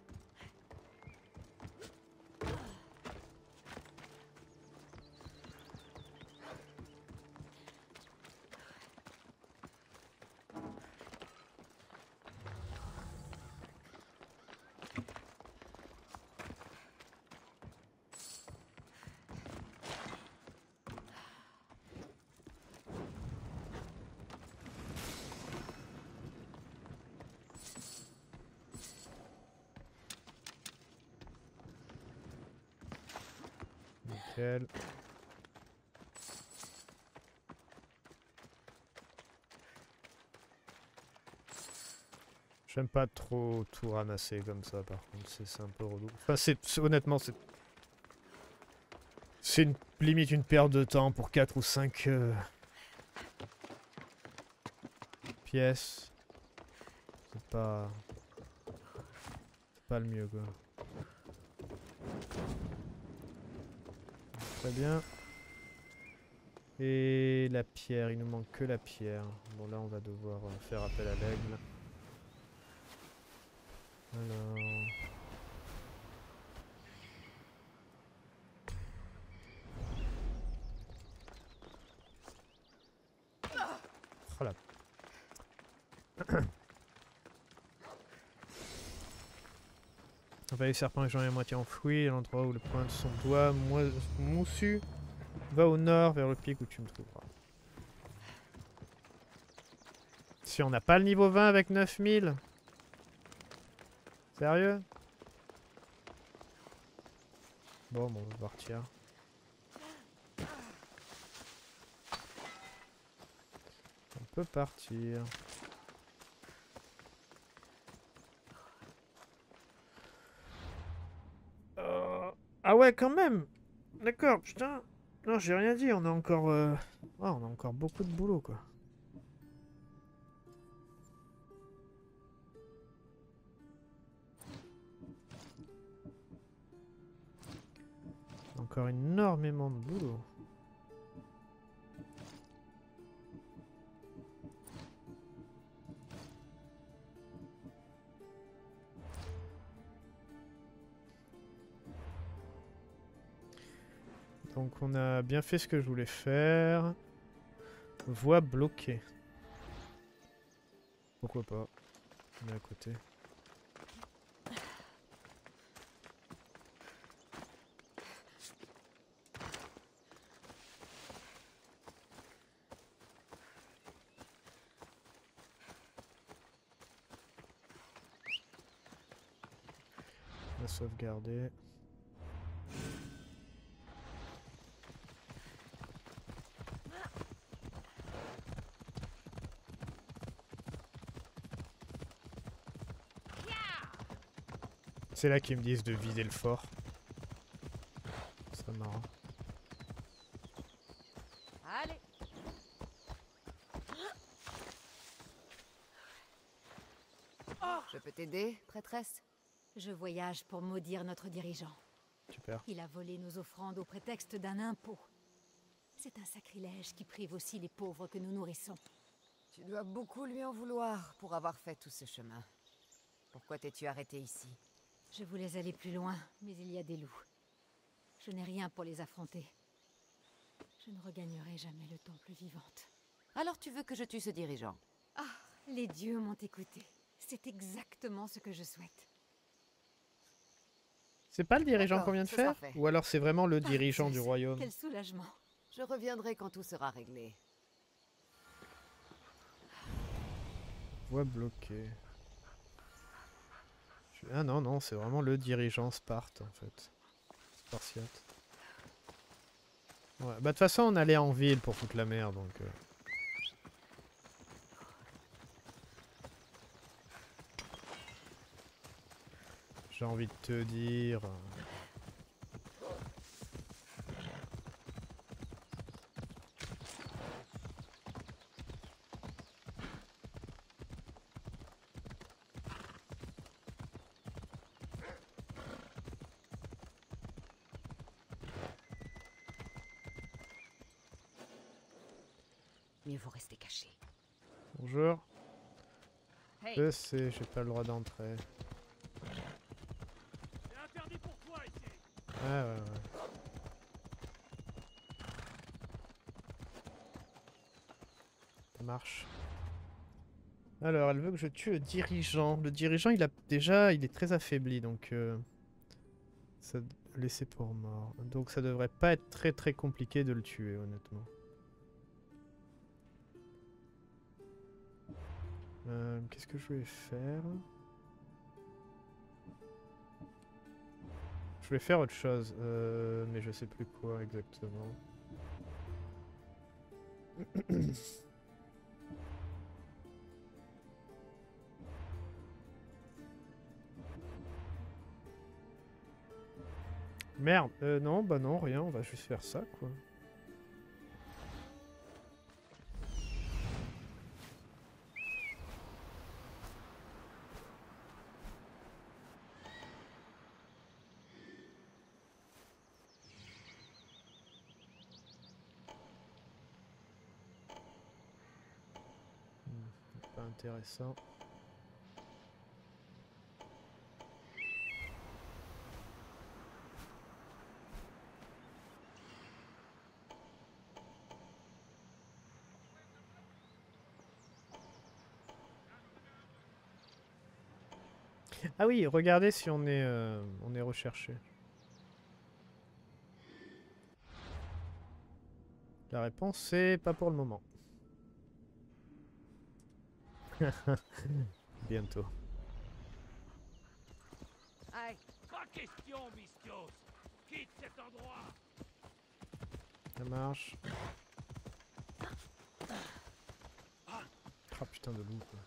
Nickel. J'aime pas trop tout ramasser comme ça par contre, c'est un peu relou. Enfin c'est honnêtement c'est... C'est une, limite une perte de temps pour 4 ou 5 pièces. C'est pas... C'est pas le mieux quoi. Très bien. Et la pierre, il nous manque que la pierre. Bon là on va devoir euh, faire appel à l'aigle. Alors... Oh la... Envahir serpent ai à moitié enfoui, à l'endroit où le point de son doigt moussu va au nord vers le pic où tu me trouveras. Si on n'a pas le niveau 20 avec 9000 Sérieux? Bon, on va partir. On peut partir. Euh, Ah ouais, quand même D'accord, putain Non, j'ai rien dit, on a encore... euh, ouais, on a encore beaucoup de boulot, quoi. Encore énormément de boulot. Donc on a bien fait ce que je voulais faire. Voie bloquée. Pourquoi pas On est à côté. Sauvegarder. C'est là qu'ils me disent de vider le fort. C'est marrant. Allez Je peux t'aider, prêtresse? Je voyage pour maudire notre dirigeant. Super. Il a volé nos offrandes au prétexte d'un impôt. C'est un sacrilège qui prive aussi les pauvres que nous nourrissons. Tu dois beaucoup lui en vouloir pour avoir fait tout ce chemin. Pourquoi t'es-tu arrêté ici? Je voulais aller plus loin, mais il y a des loups. Je n'ai rien pour les affronter. Je ne regagnerai jamais le temple vivante. Alors tu veux que je tue ce dirigeant? Ah, les dieux m'ont écouté. C'est exactement ce que je souhaite. C'est pas le dirigeant qu'on vient de faire. Ou alors c'est vraiment le dirigeant du royaume Quel soulagement. Je reviendrai quand tout sera réglé. Voie bloquée. Je- Ah non, non, c'est vraiment le dirigeant Sparte en fait. Spartiate. Ouais, bah de toute façon on allait en ville pour foutre la merde donc... euh. J'ai envie de te dire... Mieux vaut rester caché. Bonjour. Hey Je sais, j'ai pas le droit d'entrer. C'est interdit pour toi ici Ouais, ouais, ouais. Ça marche. Alors, elle veut que je tue le dirigeant. Le dirigeant, il a déjà, il est très affaibli, donc euh, ça laisser pour mort. Donc ça devrait pas être très très compliqué de le tuer, honnêtement. Euh, Qu'est-ce que je vais faire? Je vais faire autre chose, euh, mais je sais plus quoi exactement. Merde, euh, non, bah non, rien, on va juste faire ça, quoi. Hmm, Pas intéressant. Ah oui, regardez si on est, euh, on est recherché. La réponse c'est pas pour le moment. Bientôt. Aïe Pas question, Quitte cet endroit Ça marche. Ah putain de loup quoi.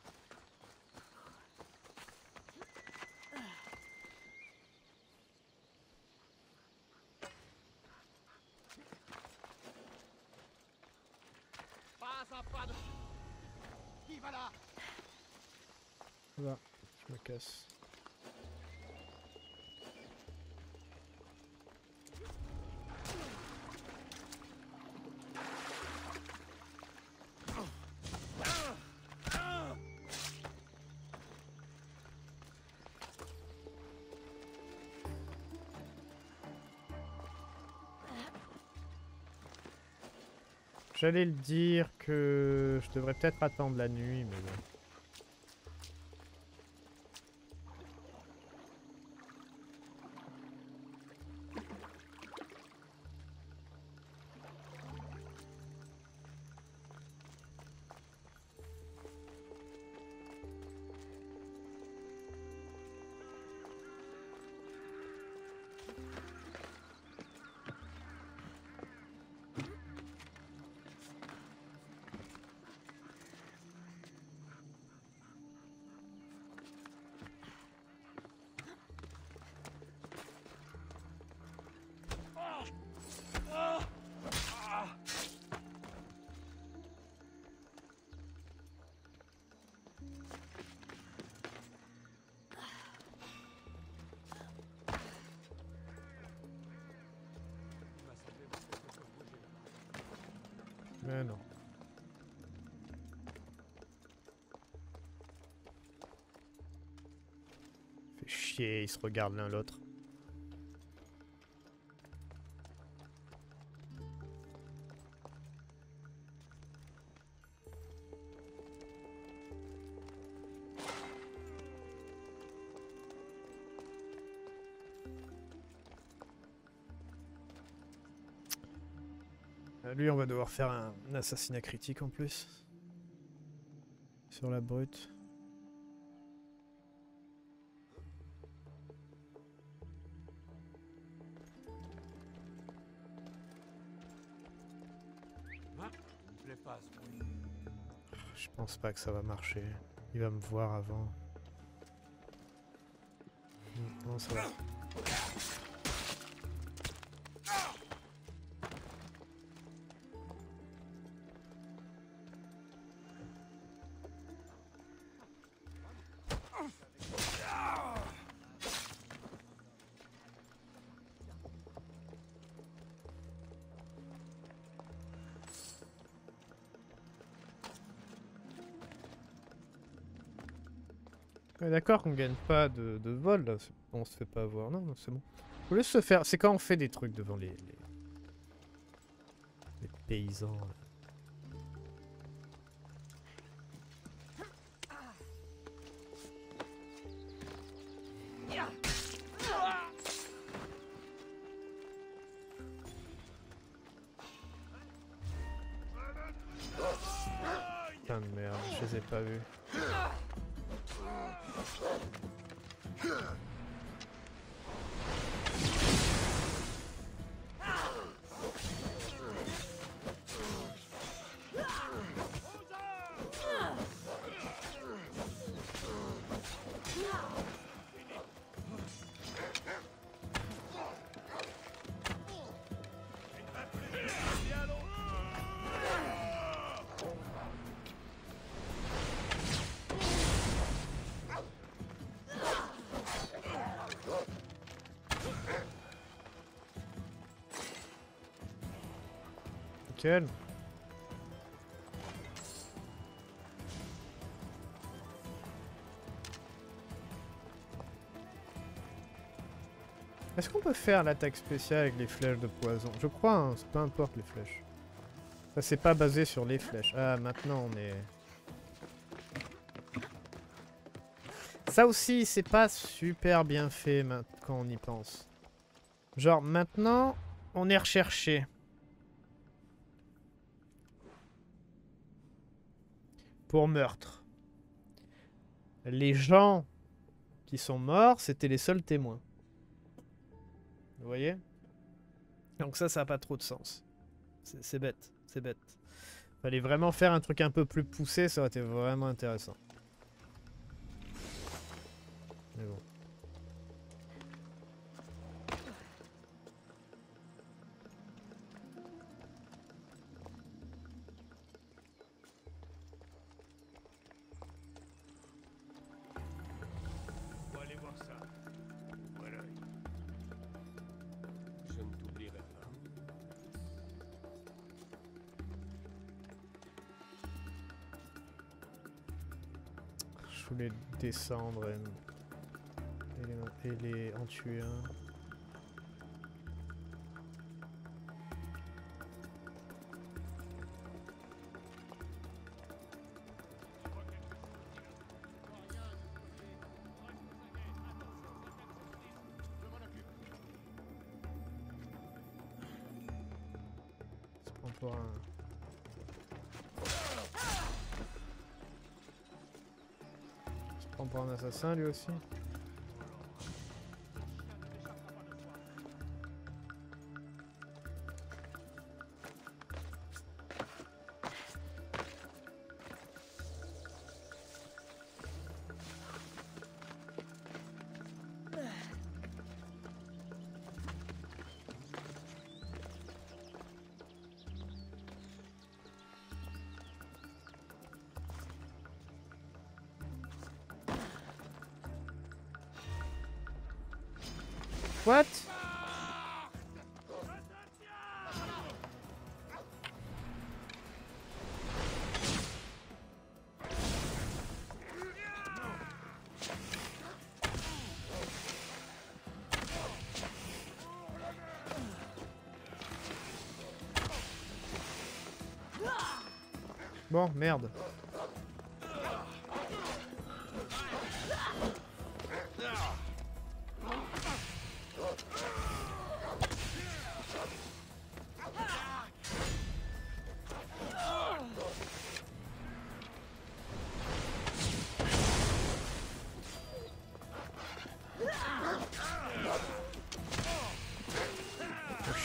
Pas un pas de... Qui va là Voilà, je me casse. J'allais le dire que je devrais peut-être attendre la nuit, mais bon. Mais non. Fait chier, ils se regardent l'un l'autre. Faire un, un assassinat critique en plus. Sur la brute. Bruit. Je pense pas que ça va marcher. Il va me voir avant. Non, ça va. D'accord qu'on gagne pas de, vol là, on se fait pas avoir. Non, non, c'est bon. Faut se faire. C'est quand on fait des trucs devant les, paysans. Est-ce qu'on peut faire l'attaque spéciale avec les flèches de poison? Je crois, hein, peu importe les flèches. Ça c'est pas basé sur les flèches. Ah maintenant on est... Ça aussi c'est pas super bien fait quand on y pense. Genre maintenant on est recherché. Meurtre. Les gens qui sont morts, c'était les seuls témoins. Vous voyez? Donc ça, ça n'a pas trop de sens. C'est c'est bête, c'est bête. Fallait vraiment faire un truc un peu plus poussé, ça aurait été vraiment intéressant. Descendre et, les en tuer un. Pour un assassin lui aussi. Merde.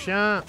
Chien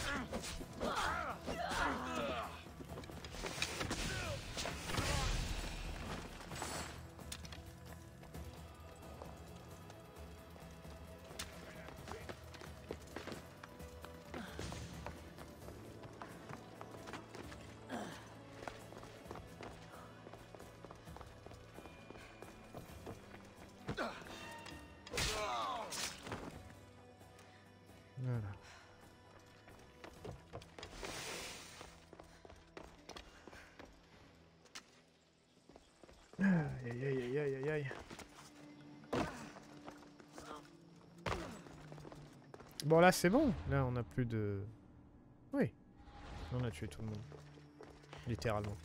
Bon là c'est bon, là on a plus de... Oui, on a tué tout le monde. Littéralement.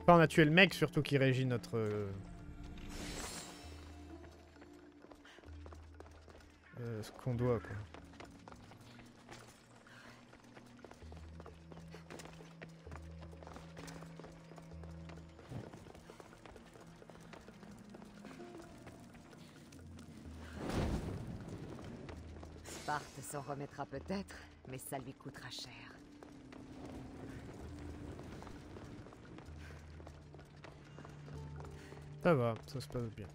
Enfin on a tué le mec surtout qui régit notre... euh, ce qu'on doit quoi. S'en remettra peut-être, mais ça lui coûtera cher. Ça va, ça se passe bien.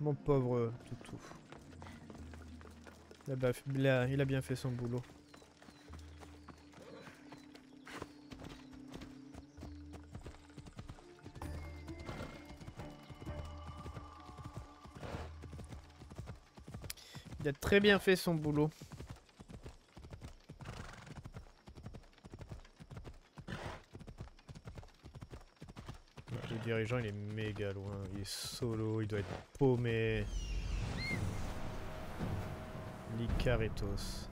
Mon pauvre toutou. Il a, il a bien fait son boulot. Il a très bien fait son boulot. Il est méga loin, il est solo, il doit être paumé. Licaritos.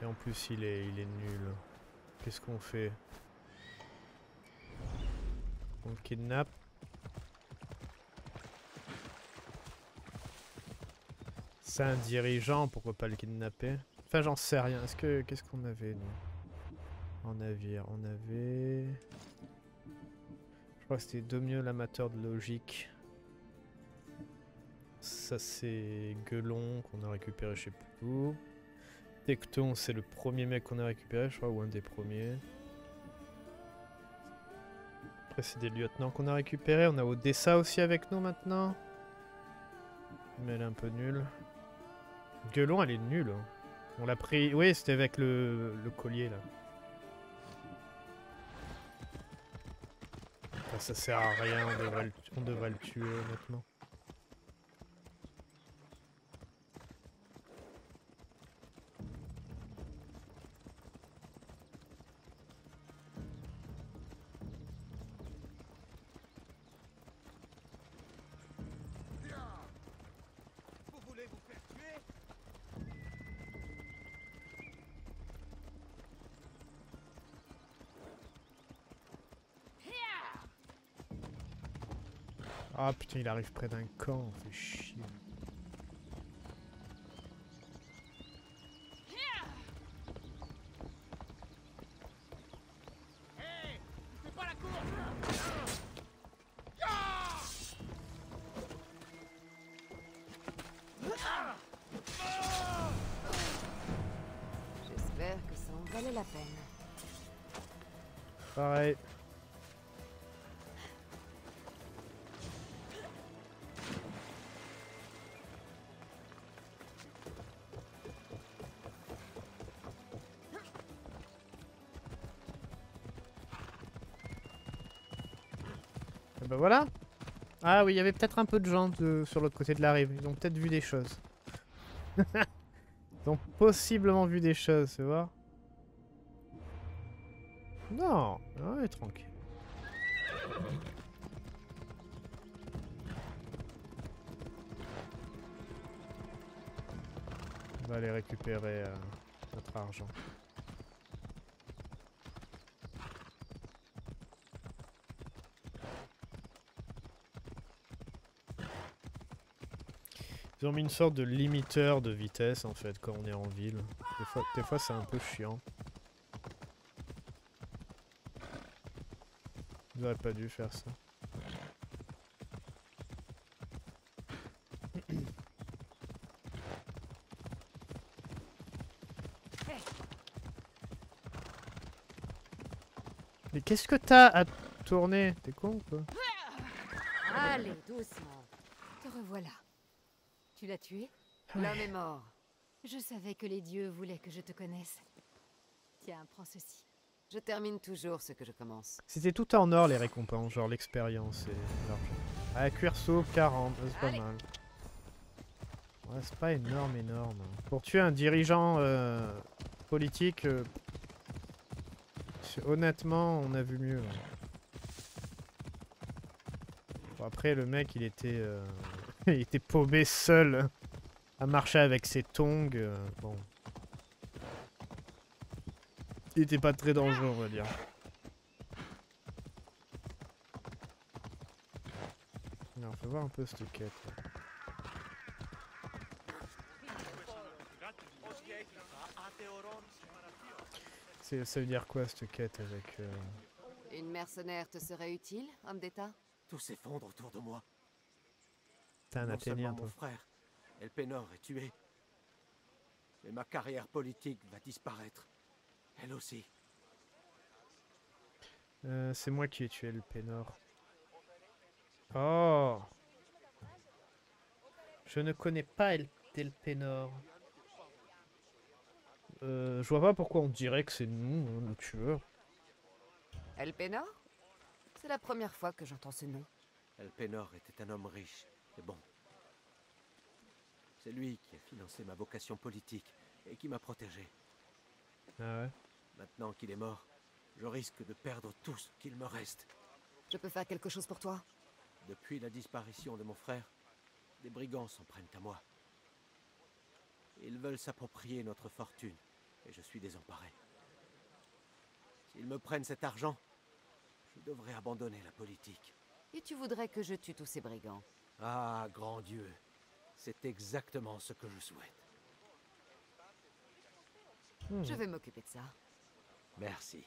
Et en plus il est, il est nul. Qu'est-ce qu'on fait? On le kidnappe C'est un dirigeant, pourquoi pas le kidnapper? Enfin j'en sais rien, est-ce que qu'est-ce qu'on avait En navire, on avait... Je crois que c'était Domio l'amateur de logique. Ça c'est Gueulon qu'on a récupéré plus où. Tecton c'est le premier mec qu'on a récupéré je crois ou un des premiers. Après c'est des lieutenants qu'on a récupérés. On a Odessa aussi avec nous maintenant. Mais elle est un peu nulle. Gueulon elle est nulle. hein. On l'a pris... Oui c'était avec le, le collier là. Ça sert à rien, on devrait le, tuer honnêtement. Ah putain il arrive près d'un camp, fait chier. Voilà. Ah oui, il y avait peut-être un peu de gens de- sur l'autre côté de la rive. Ils ont peut-être vu des choses. Ils ont possiblement vu des choses, tu vois. Non, ouais, tranquille. On va aller récupérer euh, notre argent. Une sorte de limiteur de vitesse en fait quand on est en ville. Des fois, c'est un peu chiant. Ils auraient pas dû faire ça. Mais qu'est-ce que t'as à tourner? T'es con ou quoi? Allez, doucement. Te revoilà. Tu l'as tué L'homme est mort. Je savais que les dieux voulaient que je te connaisse. Tiens, prends ceci. Je termine toujours ce que je commence. C'était tout en or les récompenses, genre l'expérience et l'argent. Ah, cuir soupe 40, c'est pas Allez. mal. Ouais, c'est pas énorme, énorme. hein. Pour tuer un dirigeant euh, politique, euh, honnêtement, on a vu mieux. hein. Bon, après, le mec, il était, euh, il était paumé seul à marcher avec ses tongs. euh, bon. Il était pas très dangereux, on va dire. Alors, fais voir un peu cette quête. Ça veut dire quoi cette quête avec... euh, Une mercenaire te serait utile, homme d'État? Tout s'effondre autour de moi. T'es un non Athénien, mon frère, Elpenor, est tué, mais ma carrière politique va disparaître. Elle aussi. Euh, c'est moi qui ai tué le Pénor. Oh Je ne connais pas El Telpénor. Euh, je vois pas pourquoi on dirait que c'est nous, hein, le tueur. Elpenor C'est la première fois que j'entends ce nom. Elpenor était un homme riche et bon. C'est lui qui a financé ma vocation politique et qui m'a protégé. Ah ouais? Maintenant qu'il est mort, je risque de perdre tout ce qu'il me reste. Je peux faire quelque chose pour toi? Depuis la disparition de mon frère, des brigands s'en prennent à moi. Ils veulent s'approprier notre fortune, et je suis désemparé. S'ils me prennent cet argent, je devrais abandonner la politique. Et tu voudrais que je tue tous ces brigands? Ah, grand Dieu, c'est exactement ce que je souhaite. Hmm. Je vais m'occuper de ça. Merci.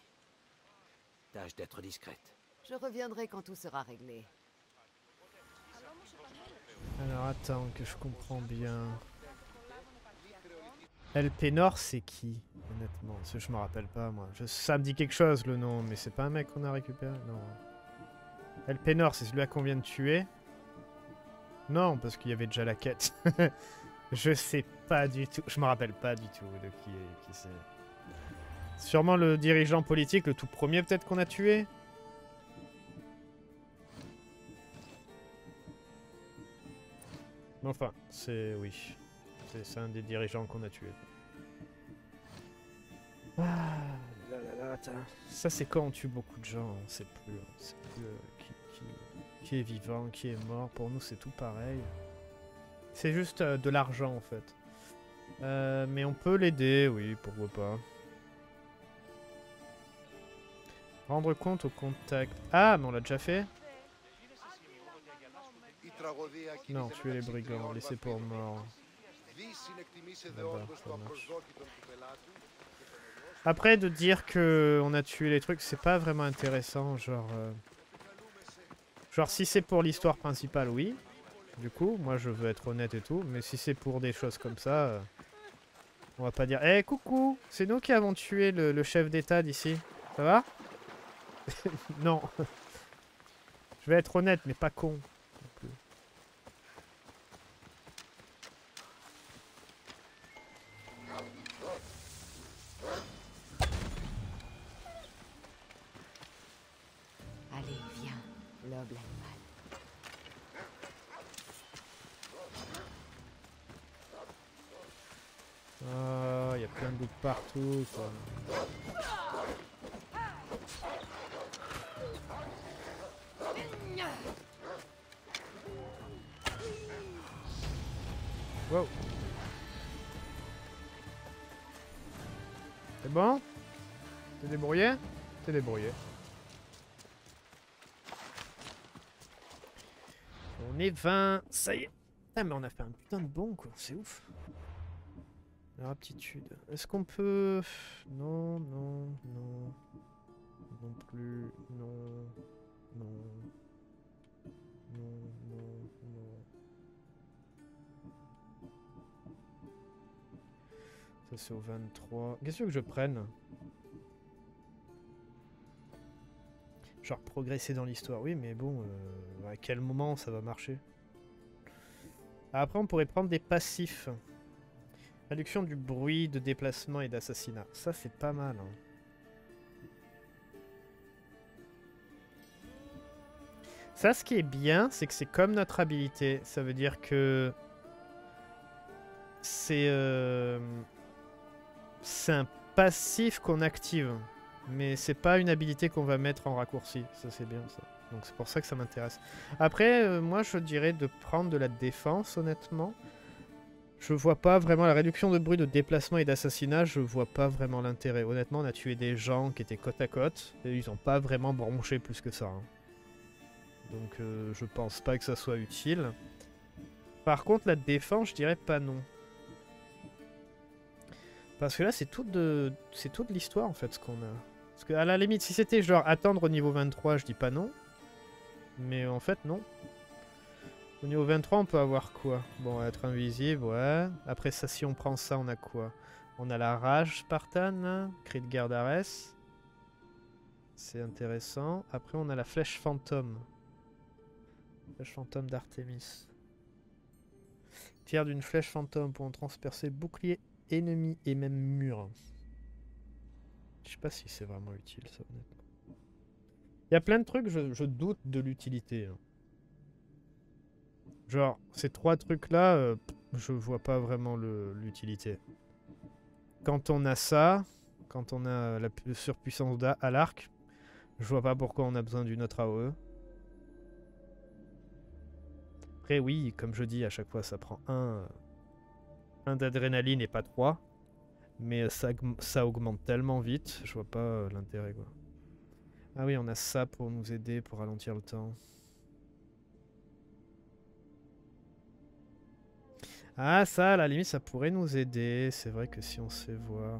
Tâche d'être discrète. Je reviendrai quand tout sera réglé. Alors attends, que je comprends bien. Elpenor, c'est qui Honnêtement, parce que je me rappelle pas moi. Je, ça me dit quelque chose le nom, mais c'est pas un mec qu'on a récupéré Non. Elpenor, c'est celui-là qu'on vient de tuer Non, parce qu'il y avait déjà la quête. je sais pas du tout. Je me rappelle pas du tout de qui, qui c'est. Sûrement le dirigeant politique, le tout premier peut-être qu'on a tué Enfin, c'est... oui. C'est un des dirigeants qu'on a tué. Ah, là, là, là. Ça, c'est quand on tue beaucoup de gens, on sait plus. On plus euh, qui, qui- est vivant, qui est mort. Pour nous, c'est tout pareil. C'est juste euh, de l'argent, en fait. Euh, mais on peut l'aider, oui, pourquoi pas. Rendre compte au contact. Ah, mais on l'a déjà fait Non, tuer les brigands, laisser pour mort. Après, de dire que on a tué les trucs, c'est pas vraiment intéressant. Genre, euh, genre si c'est pour l'histoire principale, oui. Du coup, moi je veux être honnête et tout. Mais si c'est pour des choses comme ça, euh, on va pas dire Eh coucou, c'est nous qui avons tué le, le chef d'état d'ici. Ça va? Non. je vais être honnête, mais pas con. Partout. Quoi. C'est bon? T'es débrouillé? T'es débrouillé. On est 20. Ça y est. Ah mais on a fait un putain de bon quoi, c'est ouf. Aptitude. Est-ce qu'on peut... Non, non, non. Non plus. Non. Non. Non, non, non. Ça c'est au 23. Qu'est-ce que je prenne? Genre progresser dans l'histoire, oui, mais bon, euh, à quel moment ça va marcher? Après, on pourrait prendre des passifs. Réduction du bruit de déplacement et d'assassinat. Ça, c'est pas mal. hein. Ça, ce qui est bien, c'est que c'est comme notre habilité. Ça veut dire que c'est euh, c'est un passif qu'on active, mais c'est pas une habilité qu'on va mettre en raccourci. Ça, c'est bien ça. Donc c'est pour ça que ça m'intéresse. Après, euh, moi, je dirais de prendre de la défense, honnêtement. Je vois pas vraiment la réduction de bruit de déplacement et d'assassinat, je vois pas vraiment l'intérêt. Honnêtement, on a tué des gens qui étaient côte à côte, ils ont pas vraiment bronché plus que ça. hein. Donc euh, je pense pas que ça soit utile. Par contre, la défense, je dirais pas non. Parce que là, c'est tout de, c'est toute l'histoire en fait ce qu'on a. Parce que à la limite, si c'était genre attendre au niveau 23, je dis pas non. Mais en fait, non. Au niveau 23, on peut avoir quoi? Bon, être invisible, ouais. Après ça, si on prend ça, on a quoi? On a la rage spartane, cri de guerre d'Arès. C'est intéressant. Après, on a la flèche fantôme. Flèche fantôme d'Artémis. Tir d'une flèche fantôme pour en transpercer bouclier ennemi et même mur. Je sais pas si c'est vraiment utile ça honnêtement. Il y a plein de trucs, je, je doute de l'utilité. hein. Genre, ces trois trucs-là, euh, je vois pas vraiment l'utilité. Quand on a ça, quand on a la pu- surpuissance à l'arc, je vois pas pourquoi on a besoin d'une autre AOE. Après, oui, comme je dis à chaque fois, ça prend un, un d'adrénaline et pas trois. Mais euh, ça, ça augmente tellement vite, je vois pas euh, l'intérêt quoi. Ah oui, on a ça pour nous aider, pour ralentir le temps. Ah ça, la limite, ça pourrait nous aider. C'est vrai que si on se fait voir.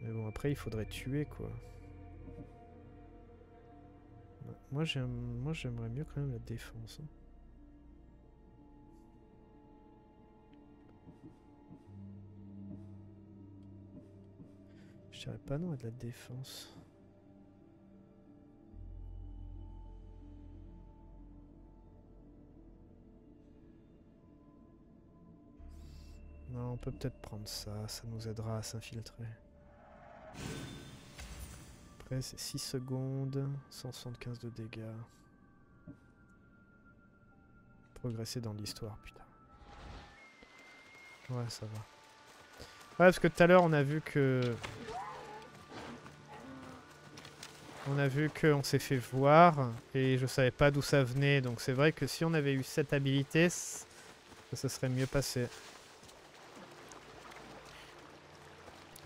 Mais bon, après, il faudrait tuer quoi. Moi, j'aimerais mieux quand même la défense. hein. Je dirais pas non à de la défense. Non, on peut peut-être prendre ça, ça nous aidera à s'infiltrer. Après, c'est 6 secondes, 175 de dégâts. Progresser dans l'histoire, putain. Ouais, ça va. Ouais, parce que tout à l'heure, on a vu que... On a vu qu'on s'est fait voir, et je savais pas d'où ça venait, donc c'est vrai que si on avait eu cette habilité, ça se serait mieux passé.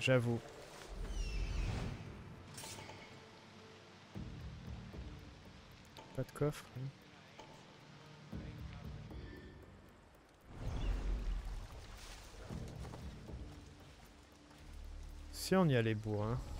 J'avoue. Pas de coffre. hein. Si on y allait bourrin. Maintenant,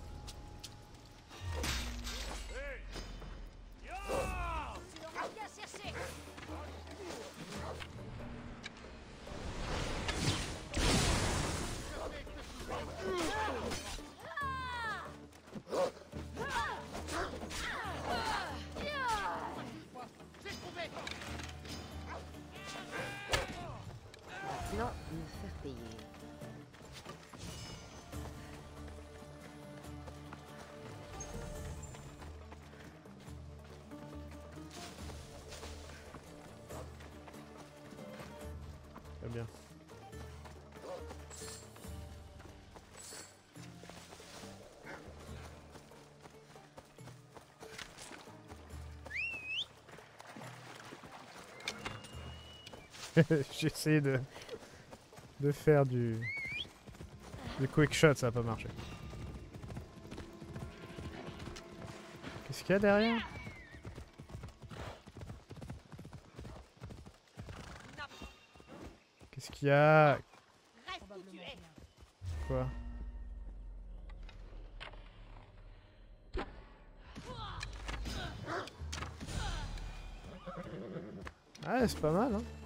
J'ai essayé de... de faire du... du quick shot, ça a pas marché. Qu'est-ce qu'il y a derrière? Qu'est-ce qu'il y a? Quoi? Ah, c'est pas mal, hein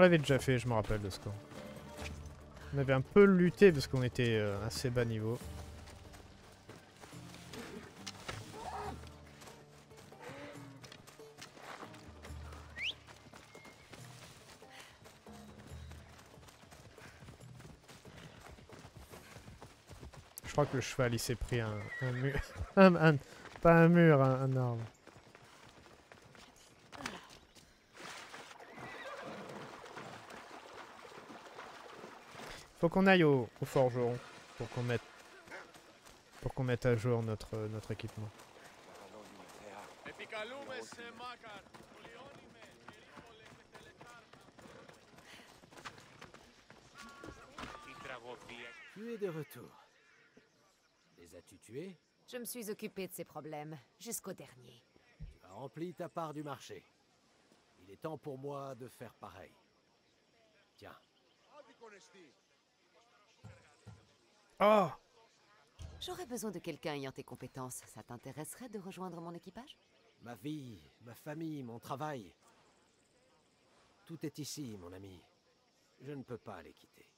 On, avait- on l'avait déjà fait, je me rappelle de ce camp. On avait un peu lutté parce qu'on était euh, assez bas niveau. Je crois que le cheval il s'est pris un, mur. pas un mur, un arbre. Qu'on aille au, au forgeron pour qu'on mette pour qu'on mette à jour notre notre équipement. Tu es de retour. Les as-tu tués? Je me suis occupée de ces problèmes, jusqu'au dernier. Tu as rempli ta part du marché. Il est temps pour moi de faire pareil. Tiens, Oh J'aurais besoin de quelqu'un ayant tes compétences. Ça t'intéresserait de rejoindre mon équipage? Ma vie, ma famille, mon travail. Tout est ici, mon ami. Je ne peux pas les quitter.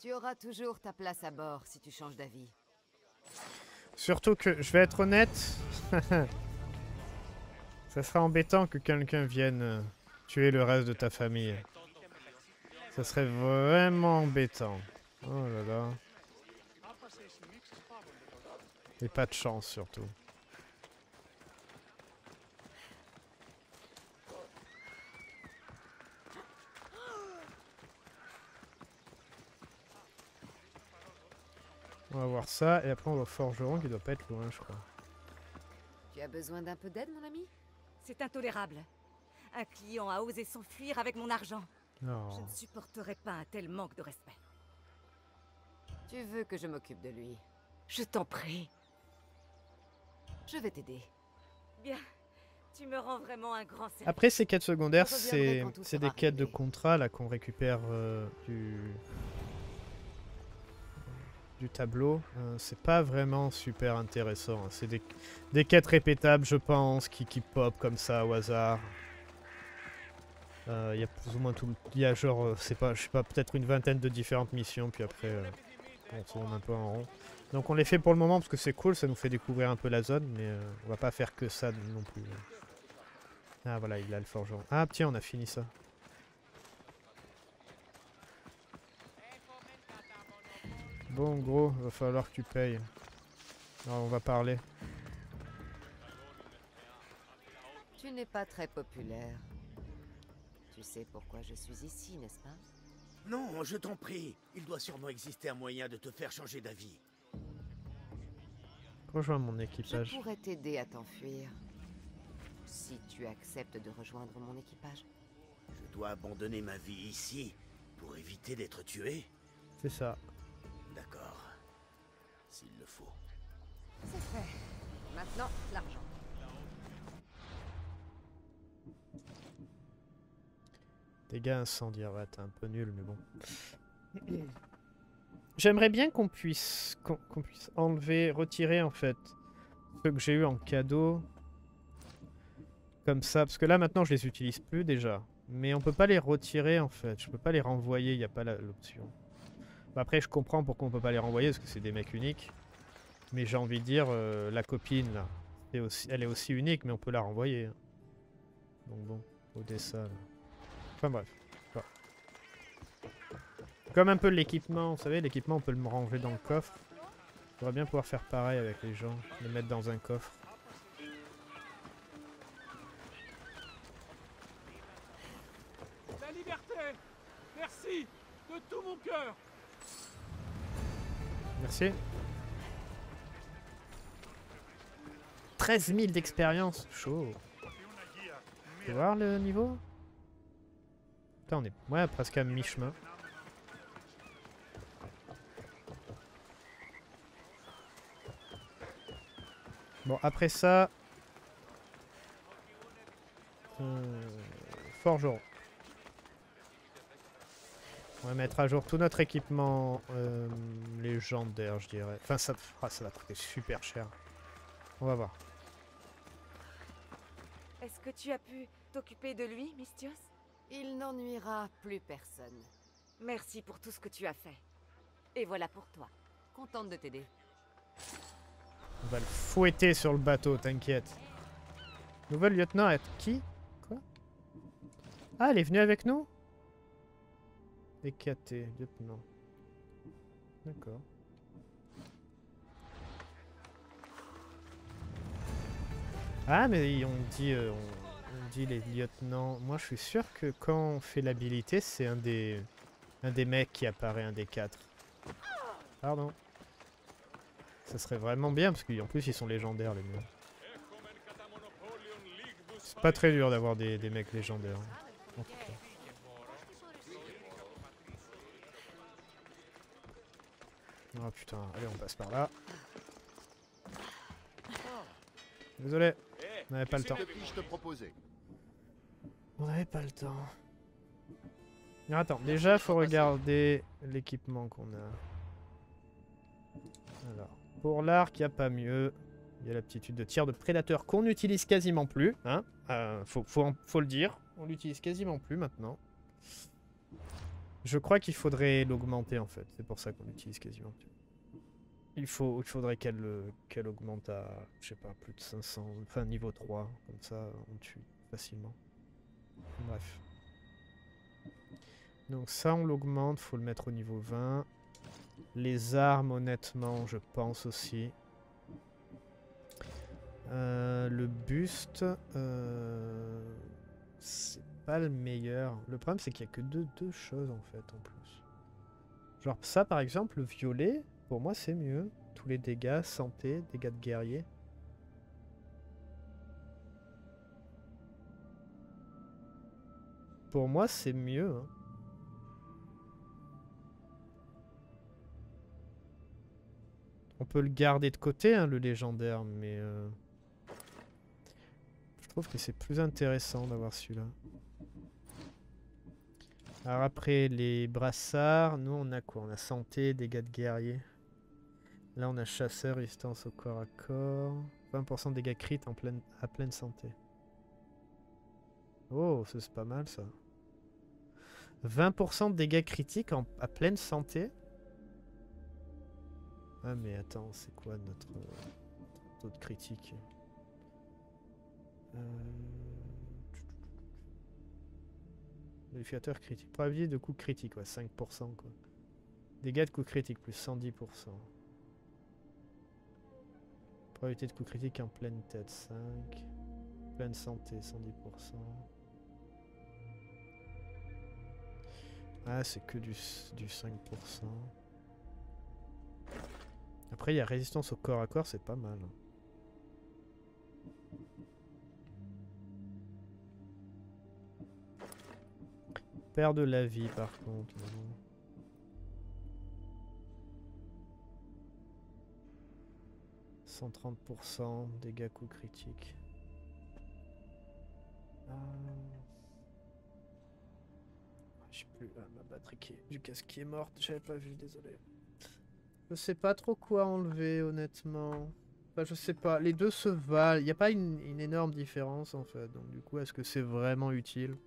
Tu auras toujours ta place à bord si tu changes d'avis. Surtout que, je vais être honnête, ça sera embêtant que quelqu'un vienne euh, tuer le reste de ta famille. Ça serait vraiment embêtant. Oh là là. Et pas de chance surtout. On va voir ça et après on va au forgeron qui doit pas être loin je crois. Tu as besoin d'un peu d'aide, mon ami? C'est intolérable. Un client a osé s'enfuir avec mon argent. Je Non. ne supporterai pas un tel manque de respect. Tu veux que je m'occupe de lui? Je t'en prie. Je vais t'aider. Bien. Tu me rends vraiment un grand service. Après ces quêtes secondaires, c'est des quêtes de contrat là qu'on récupère euh, du du tableau. Euh, c'est pas vraiment super intéressant. hein. C'est des, des quêtes répétables, je pense, qui, qui pop comme ça au hasard. Il y a plus ou moins tout. Il y a genre, euh, c'est pas, je sais pas, peut-être une vingtaine de différentes missions, puis après euh, on tourne un peu en rond. Donc on les fait pour le moment parce que c'est cool, ça nous fait découvrir un peu la zone, mais euh, on va pas faire que ça non plus. Ah voilà, il a le forgeron. Ah tiens, on a fini ça. Bon gros, va falloir que tu payes. Alors on va parler. Tu n'es pas très populaire. Tu sais pourquoi je suis ici, n'est-ce pas? Non, je t'en prie. Il doit sûrement exister un moyen de te faire changer d'avis. Rejoins mon Je équipage. pourrais t'aider à t'enfuir. Si tu acceptes de rejoindre mon équipage. Je dois abandonner ma vie ici pour éviter d'être tué C'est ça. D'accord. S'il le faut. C'est fait. Maintenant, l'argent. Dégâts incendiaires, ouais, t'es un peu nul, mais bon. J'aimerais bien qu'on puisse, qu'on puisse enlever, retirer en fait ceux que j'ai eu en cadeau. Comme ça, parce que là maintenant je les utilise plus déjà. Mais on peut pas les retirer en fait, je peux pas les renvoyer, il n'y a pas l'option. Bah, après je comprends pourquoi on peut pas les renvoyer, parce que c'est des mecs uniques. Mais j'ai envie de dire, euh, la copine là, elle est aussi unique, mais on peut la renvoyer. Donc bon, Odessa là. Enfin bref. Comme un peu l'équipement, vous savez, l'équipement on peut le ranger dans le coffre. J'aimerais bien pouvoir faire pareil avec les gens, les mettre dans un coffre. La liberté Merci De tout mon cœur Merci. 13 000 d'expérience, chaud. Tu voir le niveau? Putain, on est ouais, presque à mi-chemin. Bon, après ça... Euh, forgeron. On va mettre à jour tout notre équipement euh, légendaire, je dirais. Enfin, ça, ah, ça va coûter super cher. On va voir. Est-ce que tu as pu t'occuper de lui, Mystios? Il n'ennuiera plus personne. Merci pour tout ce que tu as fait. Et voilà pour toi. Contente de t'aider. On va le fouetter sur le bateau, t'inquiète. Nouvelle lieutenant est qui? Quoi? Ah, elle est venue avec nous? Écaté, lieutenant. D'accord. Ah, mais on dit, euh, on, on dit les lieutenants. Moi, je suis sûr que quand on fait l'habilité, c'est un des, un des mecs qui apparaît, un des quatre. Pardon. Ça serait vraiment bien, parce qu'en plus, ils sont légendaires, les miens. C'est pas très dur d'avoir des, mecs légendaires. Oh putain, allez, on passe par là. Désolé, on n'avait pas le temps. On n'avait pas le temps. Alors, attends, déjà, faut regarder l'équipement qu'on a. Alors, pour l'arc, il a pas mieux. Il y a l'aptitude de tir de prédateur qu'on n'utilise quasiment plus. Hein Euh, faut, le dire. On l'utilise quasiment plus maintenant. Je crois qu'il faudrait l'augmenter en fait. C'est pour ça qu'on l'utilise quasiment plus. Il, faut, il faudrait qu'elle le- qu'elle augmente à, je sais pas, plus de 500, enfin niveau 3. Comme ça, on tue facilement. Bref. Donc ça, on l'augmente. Faut le mettre au niveau 20. Les armes, honnêtement, je pense aussi. Euh, le buste, euh, c'est pas le meilleur. Le problème, c'est qu'il y a que deux, choses en fait en plus. Genre ça, par exemple, le violet, pour moi, c'est mieux. Tous les dégâts, santé, dégâts de guerrier. Pour moi, c'est mieux. hein. On peut le garder de côté, hein, le légendaire, mais... euh, Je trouve que c'est plus intéressant d'avoir celui-là. Alors après, les brassards, nous on a quoi? On a santé, dégâts de guerrier. Là on a chasseur, résistance au corps à corps. 20% de dégâts crit en pleine, à pleine santé. Oh, c'est pas mal ça. 20% de dégâts critiques en- à pleine santé? Ah mais attends, c'est quoi notre euh, taux de critique? Euh, Modificateur critique. Probabilité de coup critique, ouais, 5% quoi. Dégâts de coup critique, plus 110%. Probabilité de coup critique en pleine tête, 5. Pleine santé, 110%. Ah, c'est que du 5%. Après, il y a résistance au corps à corps, c'est pas mal. Perd de la vie, par contre. mais bon. « 130% dégâts coup critiques. Ah. plus. Ah, ma batterie qui est- du casque qui est morte, j'avais pas vu, désolé. Je sais pas trop quoi enlever, honnêtement. Enfin, je sais pas, les deux se valent. Il n'y a pas une, une énorme différence en fait. Donc, du coup, est-ce que c'est vraiment utile?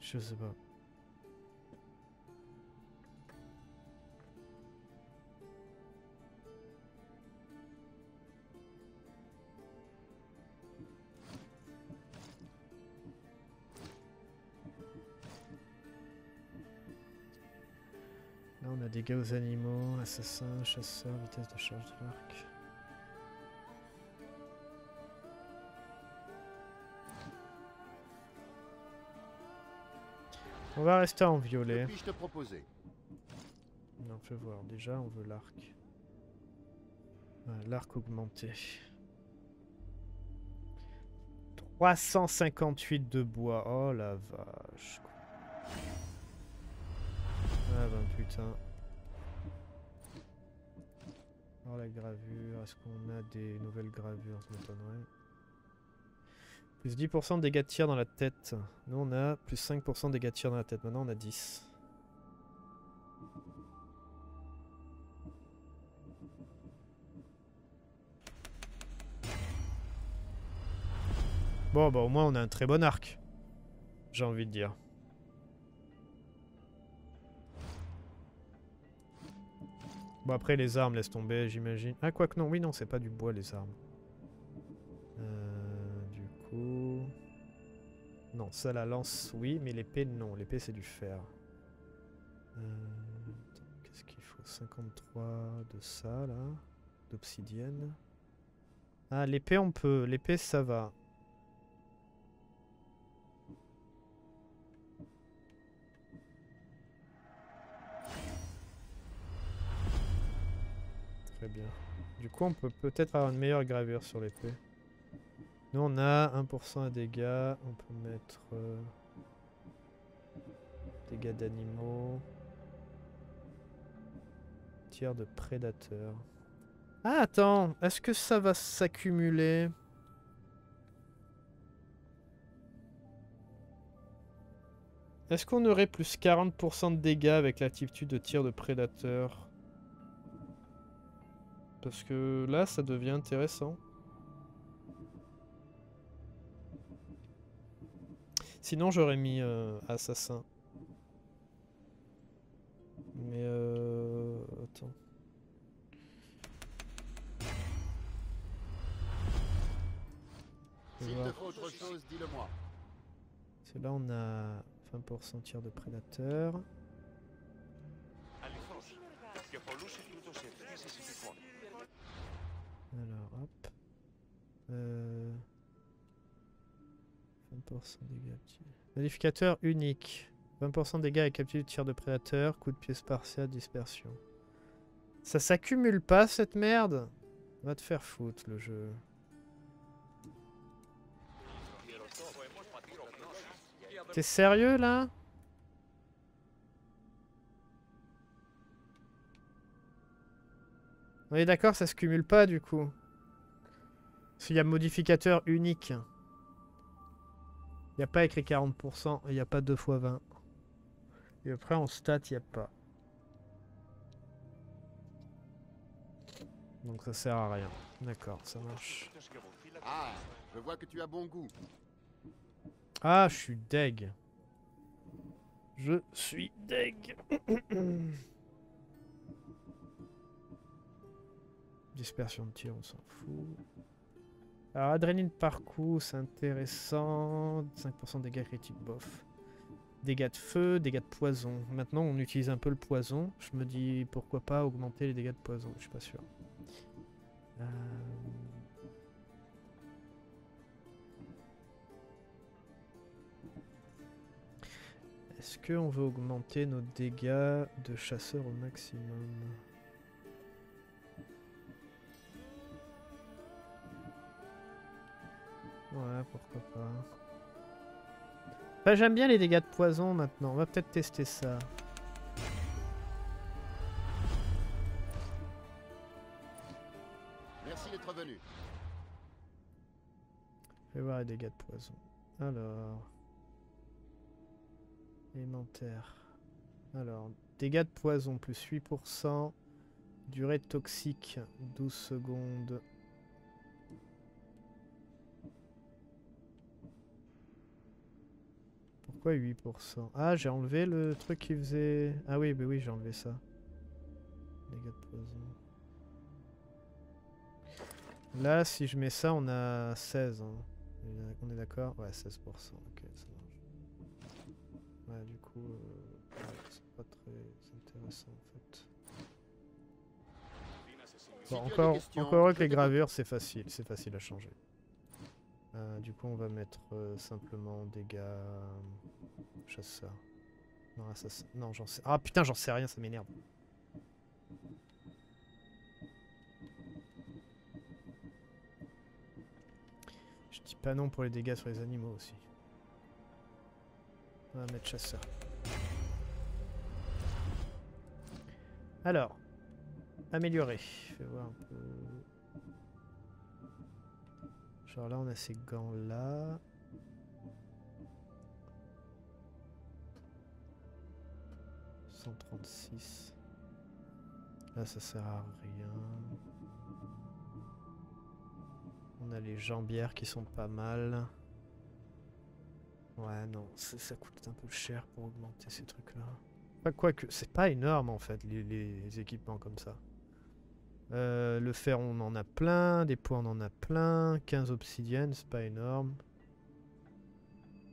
Je sais pas. Dégâts aux animaux, assassin, chasseur, vitesse de charge de l'arc. On va rester en violet. Que te proposer? Fais voir. Déjà, on veut l'arc. Ouais, l'arc augmenté. 358 de bois. Oh la vache. Ah ben putain. La gravure, est-ce qu'on a des nouvelles gravures Ça m'étonnerait. Plus 10% de dégâts de tir dans la tête. Nous on a plus 5% de dégâts de tir dans la tête. Maintenant on a 10. Bon bah au moins on a un très bon arc. J'ai envie de dire. Bon après les armes laisse tomber j'imagine. Ah quoique non, oui non c'est pas du bois les armes. Euh, du coup... Non ça la lance oui mais l'épée non, l'épée c'est du fer. Euh, Qu'est-ce qu'il faut? 53 de ça là. D'obsidienne. Ah l'épée on peut, l'épée ça va. Bien. Du coup, on peut peut-être avoir une meilleure gravure sur l'épée. Nous, on a 1% à dégâts. On peut mettre... euh, dégâts d'animaux. Tir de prédateur. Ah, attends Est-ce que ça va s'accumuler? Est-ce qu'on aurait plus 40% de dégâts avec l'attitude de tir de prédateur? Parce que là, ça devient intéressant. Sinon, j'aurais mis euh, assassin. Mais euh... Attends. S'il te faut autre chose, dis-le-moi. C'est là on a 20% tir de prédateur. Alors hop. Euh... 20% dégâts. petit- Modificateur unique. 20% dégâts avec aptitude tir de prédateur, coup de pied spartiate, dispersion. Ça s'accumule pas cette merde? Va te faire foutre le jeu. T'es sérieux là? On est d'accord, ça se cumule pas du coup. Qu'il y a modificateur unique. Il n'y a pas écrit 40% et il n'y a pas 2 x 20. Et après en stat, il n'y a pas. Donc ça sert à rien. D'accord, ça marche. Ah, je vois que tu as bon goût. Ah, je suis deg. Je suis deg. Dispersion de tir, on s'en fout. Alors, adrénaline par coup, c'est intéressant. 5% de dégâts critiques, bof. Dégâts de feu, dégâts de poison. Maintenant, on utilise un peu le poison. Je me dis, pourquoi pas augmenter les dégâts de poison Je suis pas sûr. Euh, Est-ce qu'on veut augmenter nos dégâts de chasseur au maximum? Ouais, pourquoi pas. Enfin, j'aime bien les dégâts de poison maintenant. On va peut-être tester ça. Merci d'être venu. et dégâts de poison. Alors. Élémentaire. Alors, dégâts de poison plus 8%. Durée toxique 12 secondes. Pourquoi 8% Ah, j'ai enlevé le truc qui faisait... Ah oui, bah oui, j'ai enlevé ça. Là, si je mets ça, on a 16. hein. On est d'accord? Ouais, 16%. Ok, ça marche. Du coup, euh, c'est pas très intéressant en fait. Bon, encore, encore que les gravures, c'est facile, c'est facile à changer. Euh, du coup, on va mettre euh, simplement dégâts euh, chasseur. Non, j'en sais. Ah putain, j'en sais rien, ça m'énerve. Je dis pas non pour les dégâts sur les animaux aussi. On va mettre chasseur. Alors, améliorer. Fais voir un peu. Genre là, on a ces gants là. « 136. Là, ça sert à rien. On a les jambières qui sont pas mal. Ouais, non, ça coûte un peu cher pour augmenter ces trucs-là. Pas quoi que, c'est pas énorme en fait, les équipements comme ça. Euh, le fer, on en a plein. Des poids, on en a plein. 15 obsidiennes, c'est pas énorme.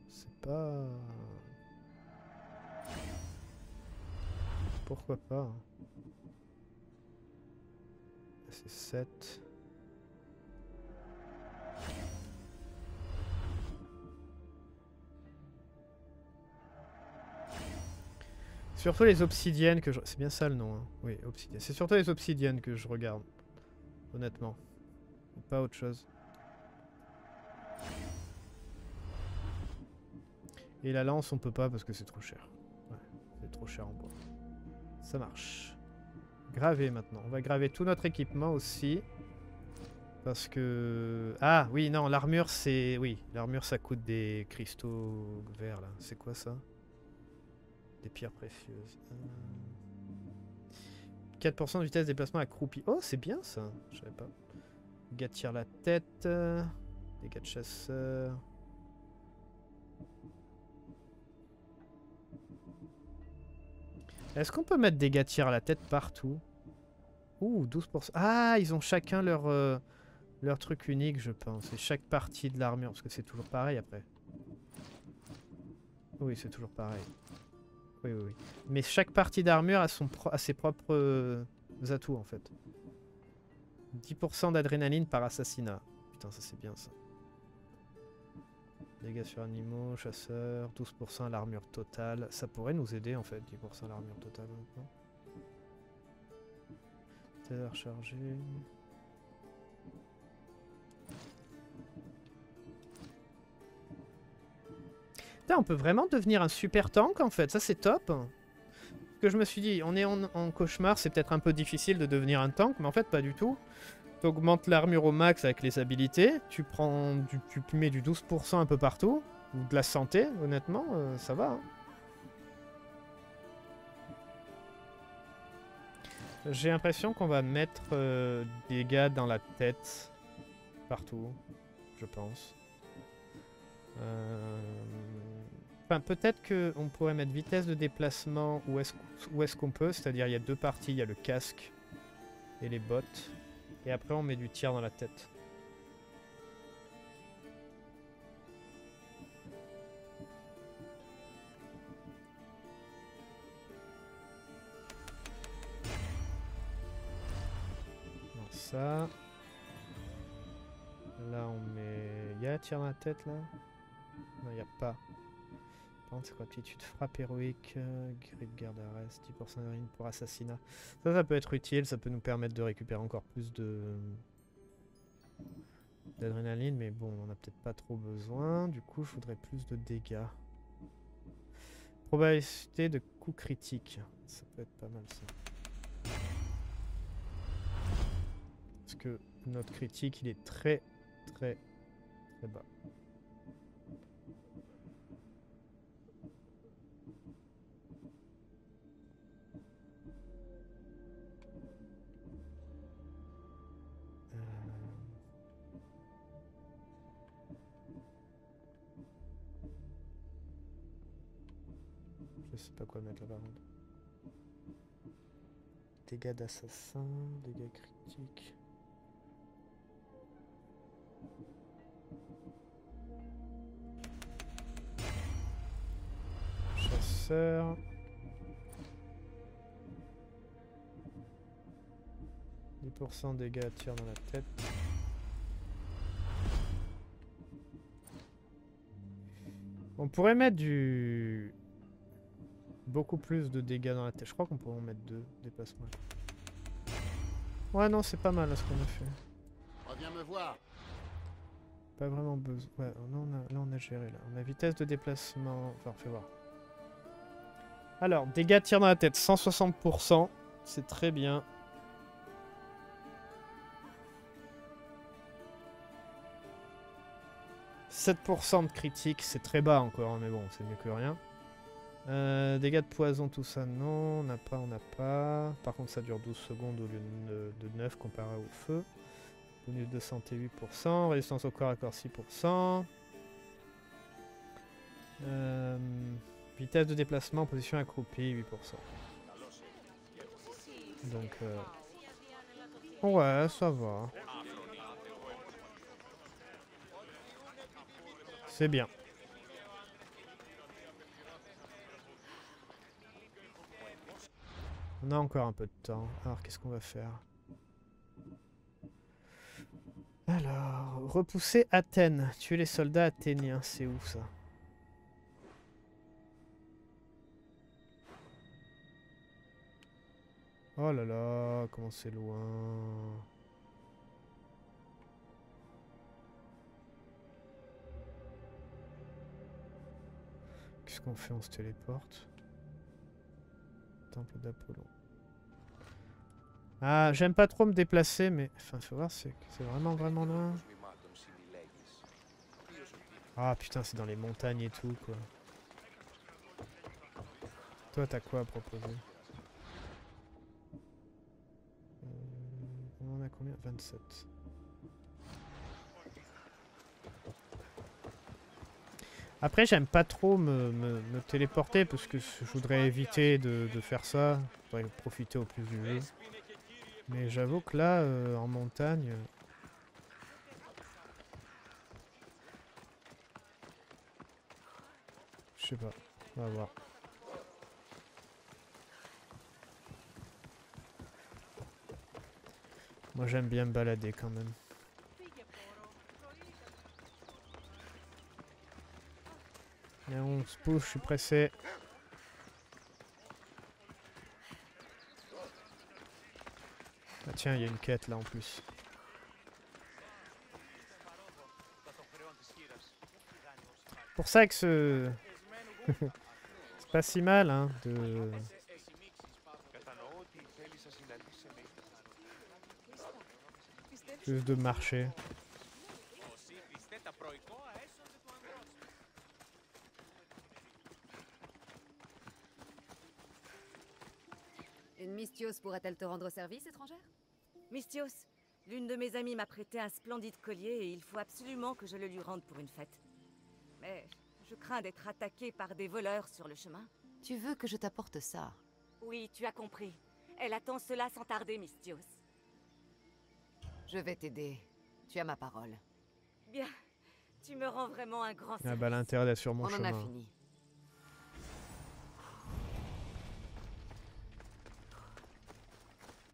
C'est pas... Pourquoi pas hein. C'est 7. Surtout les obsidiennes que je... C'est bien ça le nom, hein. Oui, obsidienne. C'est surtout les obsidiennes que je regarde. Honnêtement. Pas autre chose. Et la lance, on peut pas parce que c'est trop cher. Ouais, c'est trop cher en bois. Ça marche. Graver maintenant. On va graver tout notre équipement aussi. Parce que... Ah, oui, non, l'armure, c'est... Oui, l'armure, ça coûte des cristaux verts, là. C'est quoi ça? Des pierres précieuses. Euh, 4% de vitesse de déplacement accroupi. Oh, c'est bien, ça. Je savais pas. Dégâts la tête. euh, Dégâts de chasseur. Est-ce qu'on peut mettre dégâts de tir à la tête partout? Ouh, 12%. Ah, ils ont chacun leur, euh, leur truc unique, je pense. Et chaque partie de l'armure, parce que c'est toujours pareil après. Oui, c'est toujours pareil. Oui, oui, oui. Mais chaque partie d'armure a, a ses propres euh, atouts, en fait. 10% d'adrénaline par assassinat. Putain, ça c'est bien, ça. Dégâts sur animaux, chasseurs, 12% à l'armure totale. Ça pourrait nous aider, en fait, 10% à l'armure totale, maintenant. Terre chargée. On peut vraiment devenir un super tank en fait, ça c'est top. Que je me suis dit, on est en, cauchemar, c'est peut-être un peu difficile de devenir un tank, mais en fait pas du tout. Tu augmentes l'armure au max avec les habilités, tu prends tu mets du 12% un peu partout, ou de la santé, honnêtement, euh, ça va. hein. J'ai l'impression qu'on va mettre euh, des gars dans la tête partout, je pense. Euh, Enfin, peut-être qu'on pourrait mettre vitesse de déplacement où est-ce est-ce qu'on peut, c'est-à-dire il y a deux parties, il y a le casque et les bottes, et après on met du tir dans la tête. Ça. Là on met... Il y a tir dans la tête là? Non, il n'y a pas. Par contre, c'est quoi Aptitude frappe héroïque, euh, de garde d'arrest, 10% d'adrénaline pour assassinat. Ça, ça peut être utile, ça peut nous permettre de récupérer encore plus de d'adrénaline, mais bon, on en a peut-être pas trop besoin. Du coup, je voudrais plus de dégâts. Probabilité de coup critique. Ça peut être pas mal ça. Parce que notre critique, il est très, très, très bas. Quoi mettre là par contre. Dégâts d'assassin, dégâts critiques. Chasseur. % dégâts à tir dans la tête. On pourrait mettre du... Beaucoup plus de dégâts dans la tête. Je crois qu'on pourrait en mettre deux dépassements. Ouais, non, c'est pas mal là, ce qu'on a fait. Reviens me voir. Pas vraiment besoin. Ouais, là on, a, là on a géré. Là. On a vitesse de déplacement. Enfin, fais voir. Alors, dégâts tir dans la tête, 160%. C'est très bien. « 7% de critique, c'est très bas encore, hein, mais bon, c'est mieux que rien. Euh, dégâts de poison, tout ça, non, on n'a pas, on n'a pas. Par contre, ça dure 12 secondes au lieu de, de 9 comparé au feu. Bonus de santé 8%, résistance au corps à corps 6%. Euh, vitesse de déplacement, position accroupie 8%. Donc, euh, ouais, ça va. C'est bien. On a encore un peu de temps. Alors, qu'est-ce qu'on va faire? Alors, repousser Athènes. Tuer les soldats athéniens. C'est où ça? Oh là là, comment c'est loin. Qu'est-ce qu'on fait? On se téléporte. D'Apollon. Ah, j'aime pas trop me déplacer, mais... Enfin, faut voir, c'est vraiment, vraiment loin. Ah, putain, c'est dans les montagnes et tout, quoi. Toi, t'as quoi à proposer? Euh, On en a combien? 27. Après, j'aime pas trop me, me, téléporter parce que je voudrais éviter de, de, faire ça. Je voudrais profiter au plus du jeu. Mais j'avoue que là, euh, en montagne... Je sais pas. On va voir. Moi, j'aime bien me balader quand même. Et on se pousse, je suis pressé. Ah tiens, il y a une quête là en plus. Pour ça que ce... C'est pas si mal hein, de... Juste de marcher. Une Mystios pourrait-elle te rendre service, étrangère? Mystios, l'une de mes amies m'a prêté un splendide collier et il faut absolument que je le lui rende pour une fête. Mais je crains d'être attaquée par des voleurs sur le chemin. Tu veux que je t'apporte ça? Oui, tu as compris. Elle attend cela sans tarder, Mystios. Je vais t'aider. Tu as ma parole. Bien. Tu me rends vraiment un grand service. Ah bah l'intérêt d'être sur mon On chemin. en a fini.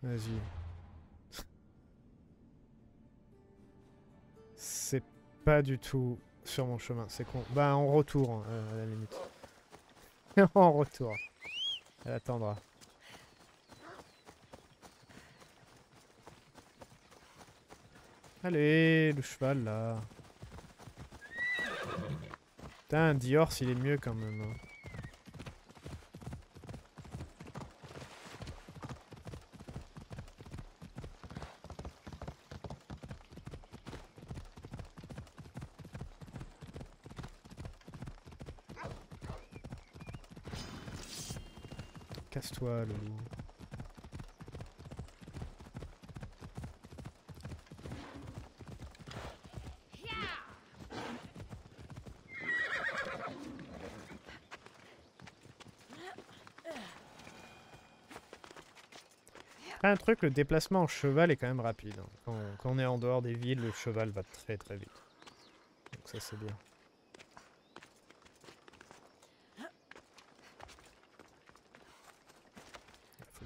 Vas-y. C'est pas du tout sur mon chemin, c'est con. Bah en retour, hein, à la limite. en retour. Elle attendra. Allez, le cheval là. Putain, Dior, il est mieux quand même. hein. un truc, le déplacement en cheval est quand même rapide. Hein. Quand on est en dehors des villes, le cheval va très très vite. Donc ça c'est bien.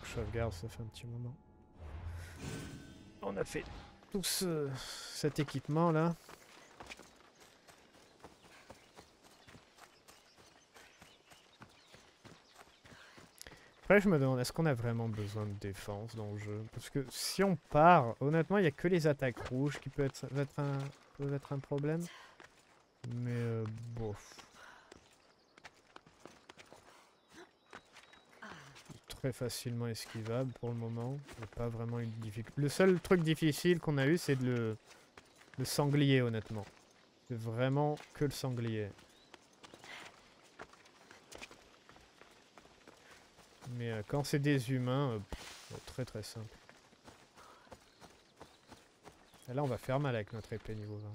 Sauvegarde, ça fait un petit moment. On a fait tout ce, cet équipement là. Après, je me demande, est-ce qu'on a vraiment besoin de défense dans le jeu? Parce que si on part, honnêtement, il n'y a que les attaques rouges qui peuvent être, être un, être un problème. Mais euh, bof. Très facilement esquivable pour le moment. Pas vraiment une difficulté. Le seul truc difficile qu'on a eu, c'est de le, le sanglier, honnêtement. C'est vraiment que le sanglier. Mais euh, quand c'est des humains, euh, très très simple. Là, on va faire mal avec notre épée niveau 20.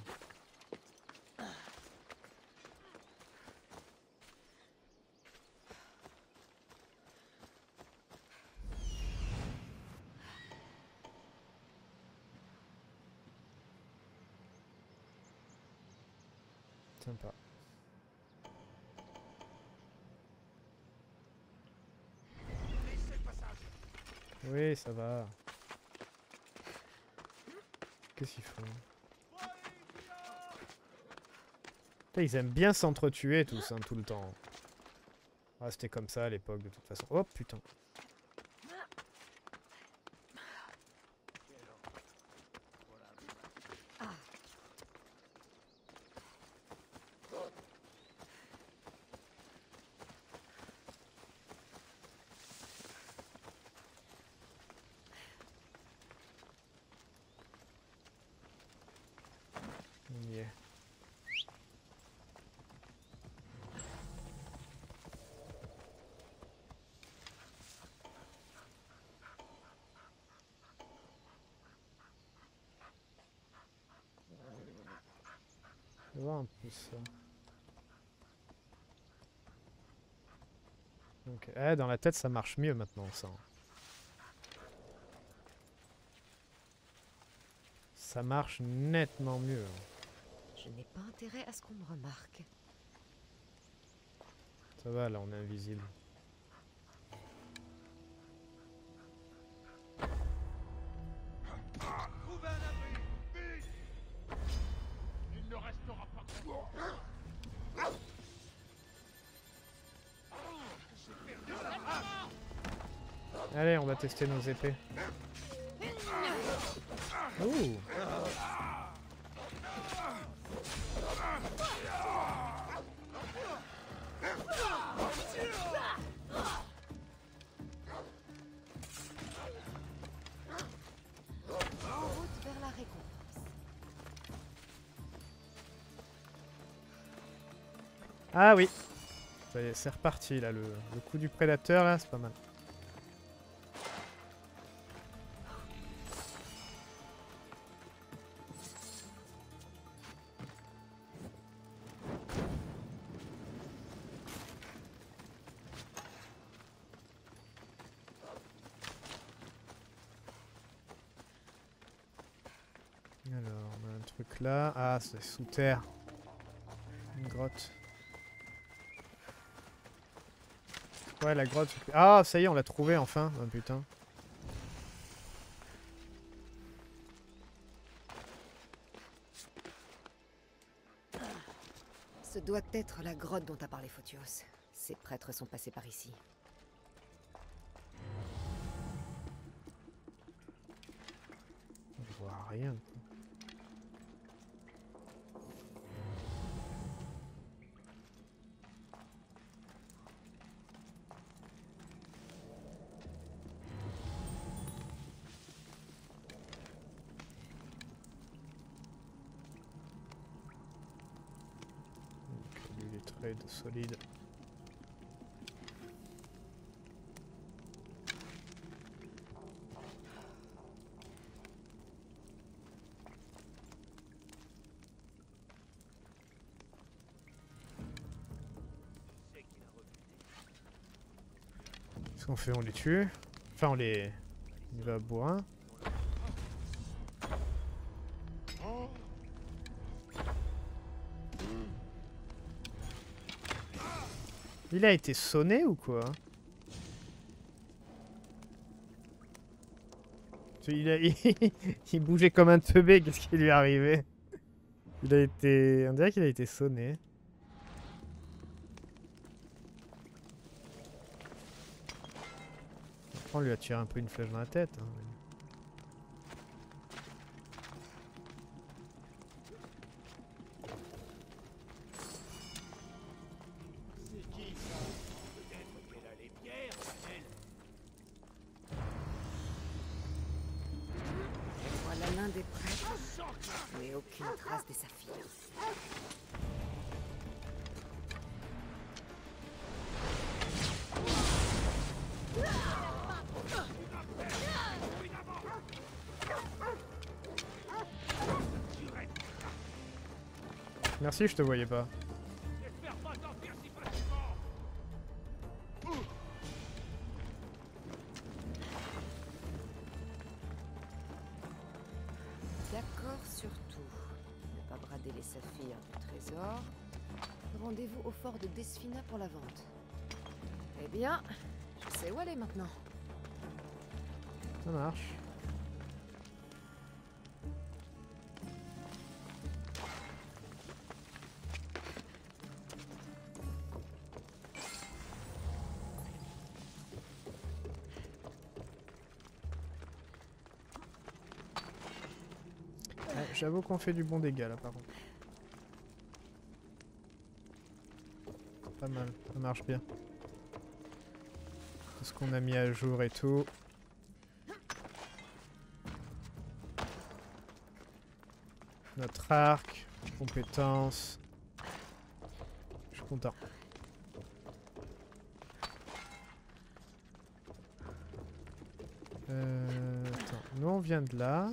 Sympa. Oui, ça va. Qu'est-ce qu'ils font? Ils aiment bien s'entretuer tous, hein, tout le temps. Ah, c'était comme ça à l'époque, de toute façon. Oh putain. On y est. Je vais voir un peu ça. Ok. Eh, dans la tête, ça marche mieux maintenant, ça. Ça marche nettement mieux. Je n'ai pas intérêt à ce qu'on me remarque. Ça va, là, on est invisible. Tester nos épées. Ah oui c'est reparti là, le, le coup du prédateur là, c'est pas mal. Sous terre. Une grotte. Ouais, la grotte. Ah, ça y est, on l'a trouvé enfin. Oh putain. Ce doit être la grotte dont a parlé Photios. Ces prêtres sont passés par ici. Je vois rien. Trade solide. Qu'est-ce qu'on fait? On les tue Enfin, on les... Il va bourrin. Il a été sonné ou quoi il, bougeait comme un teubé, qu'est-ce qui lui est arrivé Il a été... On dirait qu'il a été sonné. On lui a tiré un peu une flèche dans la tête. hein. Merci, je te voyais pas. Si D'accord sur tout. Ne pas brader les saphirs du trésor. Rendez-vous au fort de Desfina pour la vente. Eh bien, je sais où aller maintenant. Ça marche. J'avoue qu'on fait du bon dégât là par contre. Pas mal, ça marche bien. Tout ce qu'on a mis à jour et tout. Notre arc, compétences. Je suis content. Euh, attends, nous on vient de là.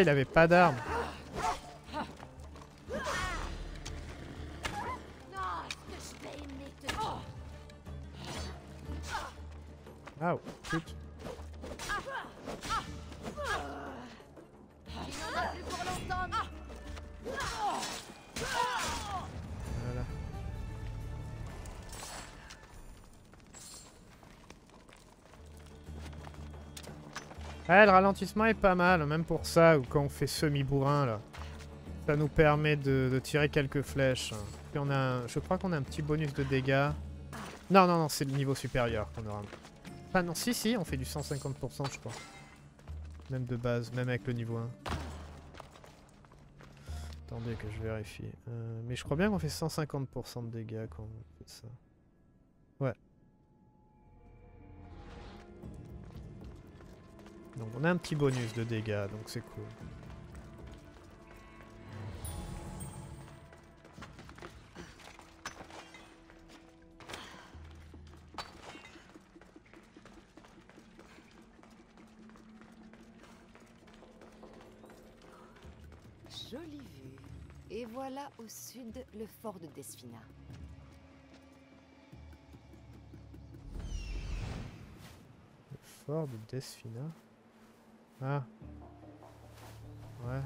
Il avait pas d'arme. Ralentissement est pas mal, même pour ça, ou quand on fait semi-bourrin, là. Ça nous permet de, tirer quelques flèches. On a je crois qu'on a un petit bonus de dégâts. Non, non, non, c'est le niveau supérieur qu'on aura. Enfin, non, si, si, on fait du 150%, je crois. Même de base, même avec le niveau 1. Attendez que je vérifie. Euh, mais je crois bien qu'on fait 150% de dégâts quand on fait ça. On a un petit bonus de dégâts, donc c'est cool. Jolie vue. Et voilà au sud le fort de Desfina. Le fort de Desfina. Ah. Ouais.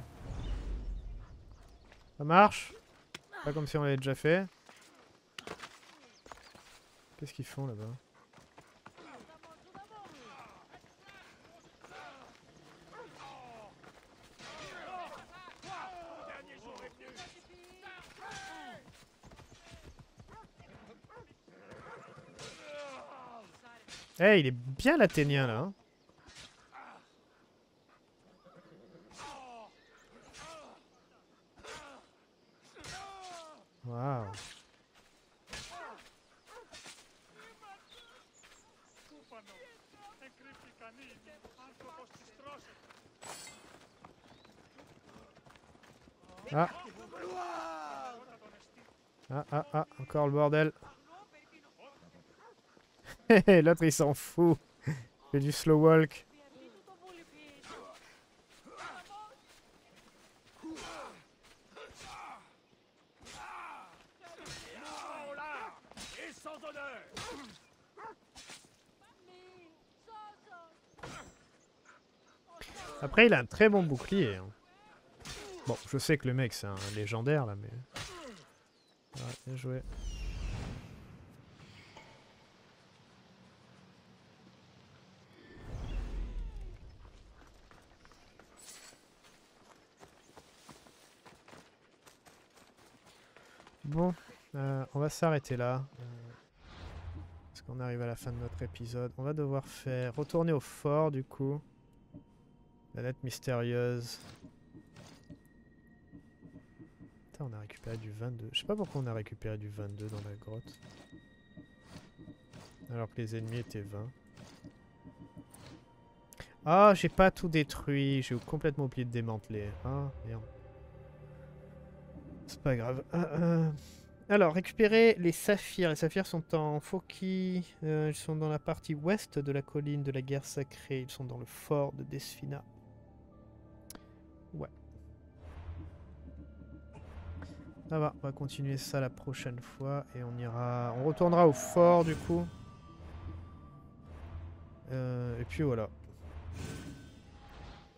Ça marche? Pas comme si on l'avait déjà fait. Qu'est-ce qu'ils font là-bas? Eh, il est bien l'Athénien là. hein. Encore le bordel. L'autre il s'en fout. Fait du slow walk. Après, il a un très bon bouclier. hein. Bon, je sais que le mec c'est un légendaire là, mais. Bien. Bon, euh, on va s'arrêter là. euh, parce qu'on arrive à la fin de notre épisode. On va devoir faire retourner au fort du coup. La lettre mystérieuse. On a récupéré du 22. Je sais pas pourquoi on a récupéré du 22 dans la grotte. Alors que les ennemis étaient 20. Ah, j'ai pas tout détruit. J'ai complètement oublié de démanteler. Ah. C'est pas grave. Ah, ah. Alors, récupérer les saphirs. Les saphirs sont en Foki. Euh, ils sont dans la partie ouest de la colline de la guerre sacrée. Ils sont dans le fort de Desfina. Ça va, on va continuer ça la prochaine fois. Et on ira... On retournera au fort, du coup. Euh, et puis voilà.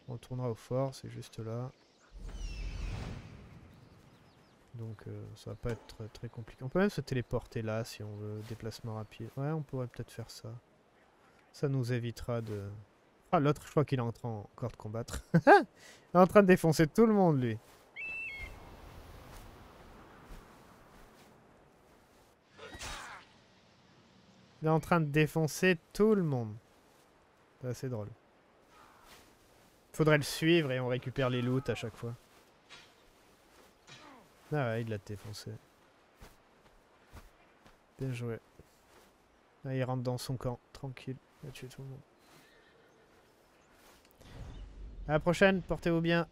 On retournera au fort, c'est juste là. Donc euh, ça va pas être très, très compliqué. On peut même se téléporter là si on veut déplacement rapide. Ouais, on pourrait peut-être faire ça. Ça nous évitera de... Ah, l'autre, je crois qu'il est en train encore de combattre. il est en train de défoncer tout le monde, lui. Il est en train de défoncer tout le monde. C'est assez drôle. Faudrait le suivre et on récupère les loots à chaque fois. Ah ouais, il l'a défoncé. Bien joué. Là, il rentre dans son camp, tranquille. Il a tué tout le monde. À la prochaine, portez-vous bien.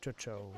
Ciao ciao.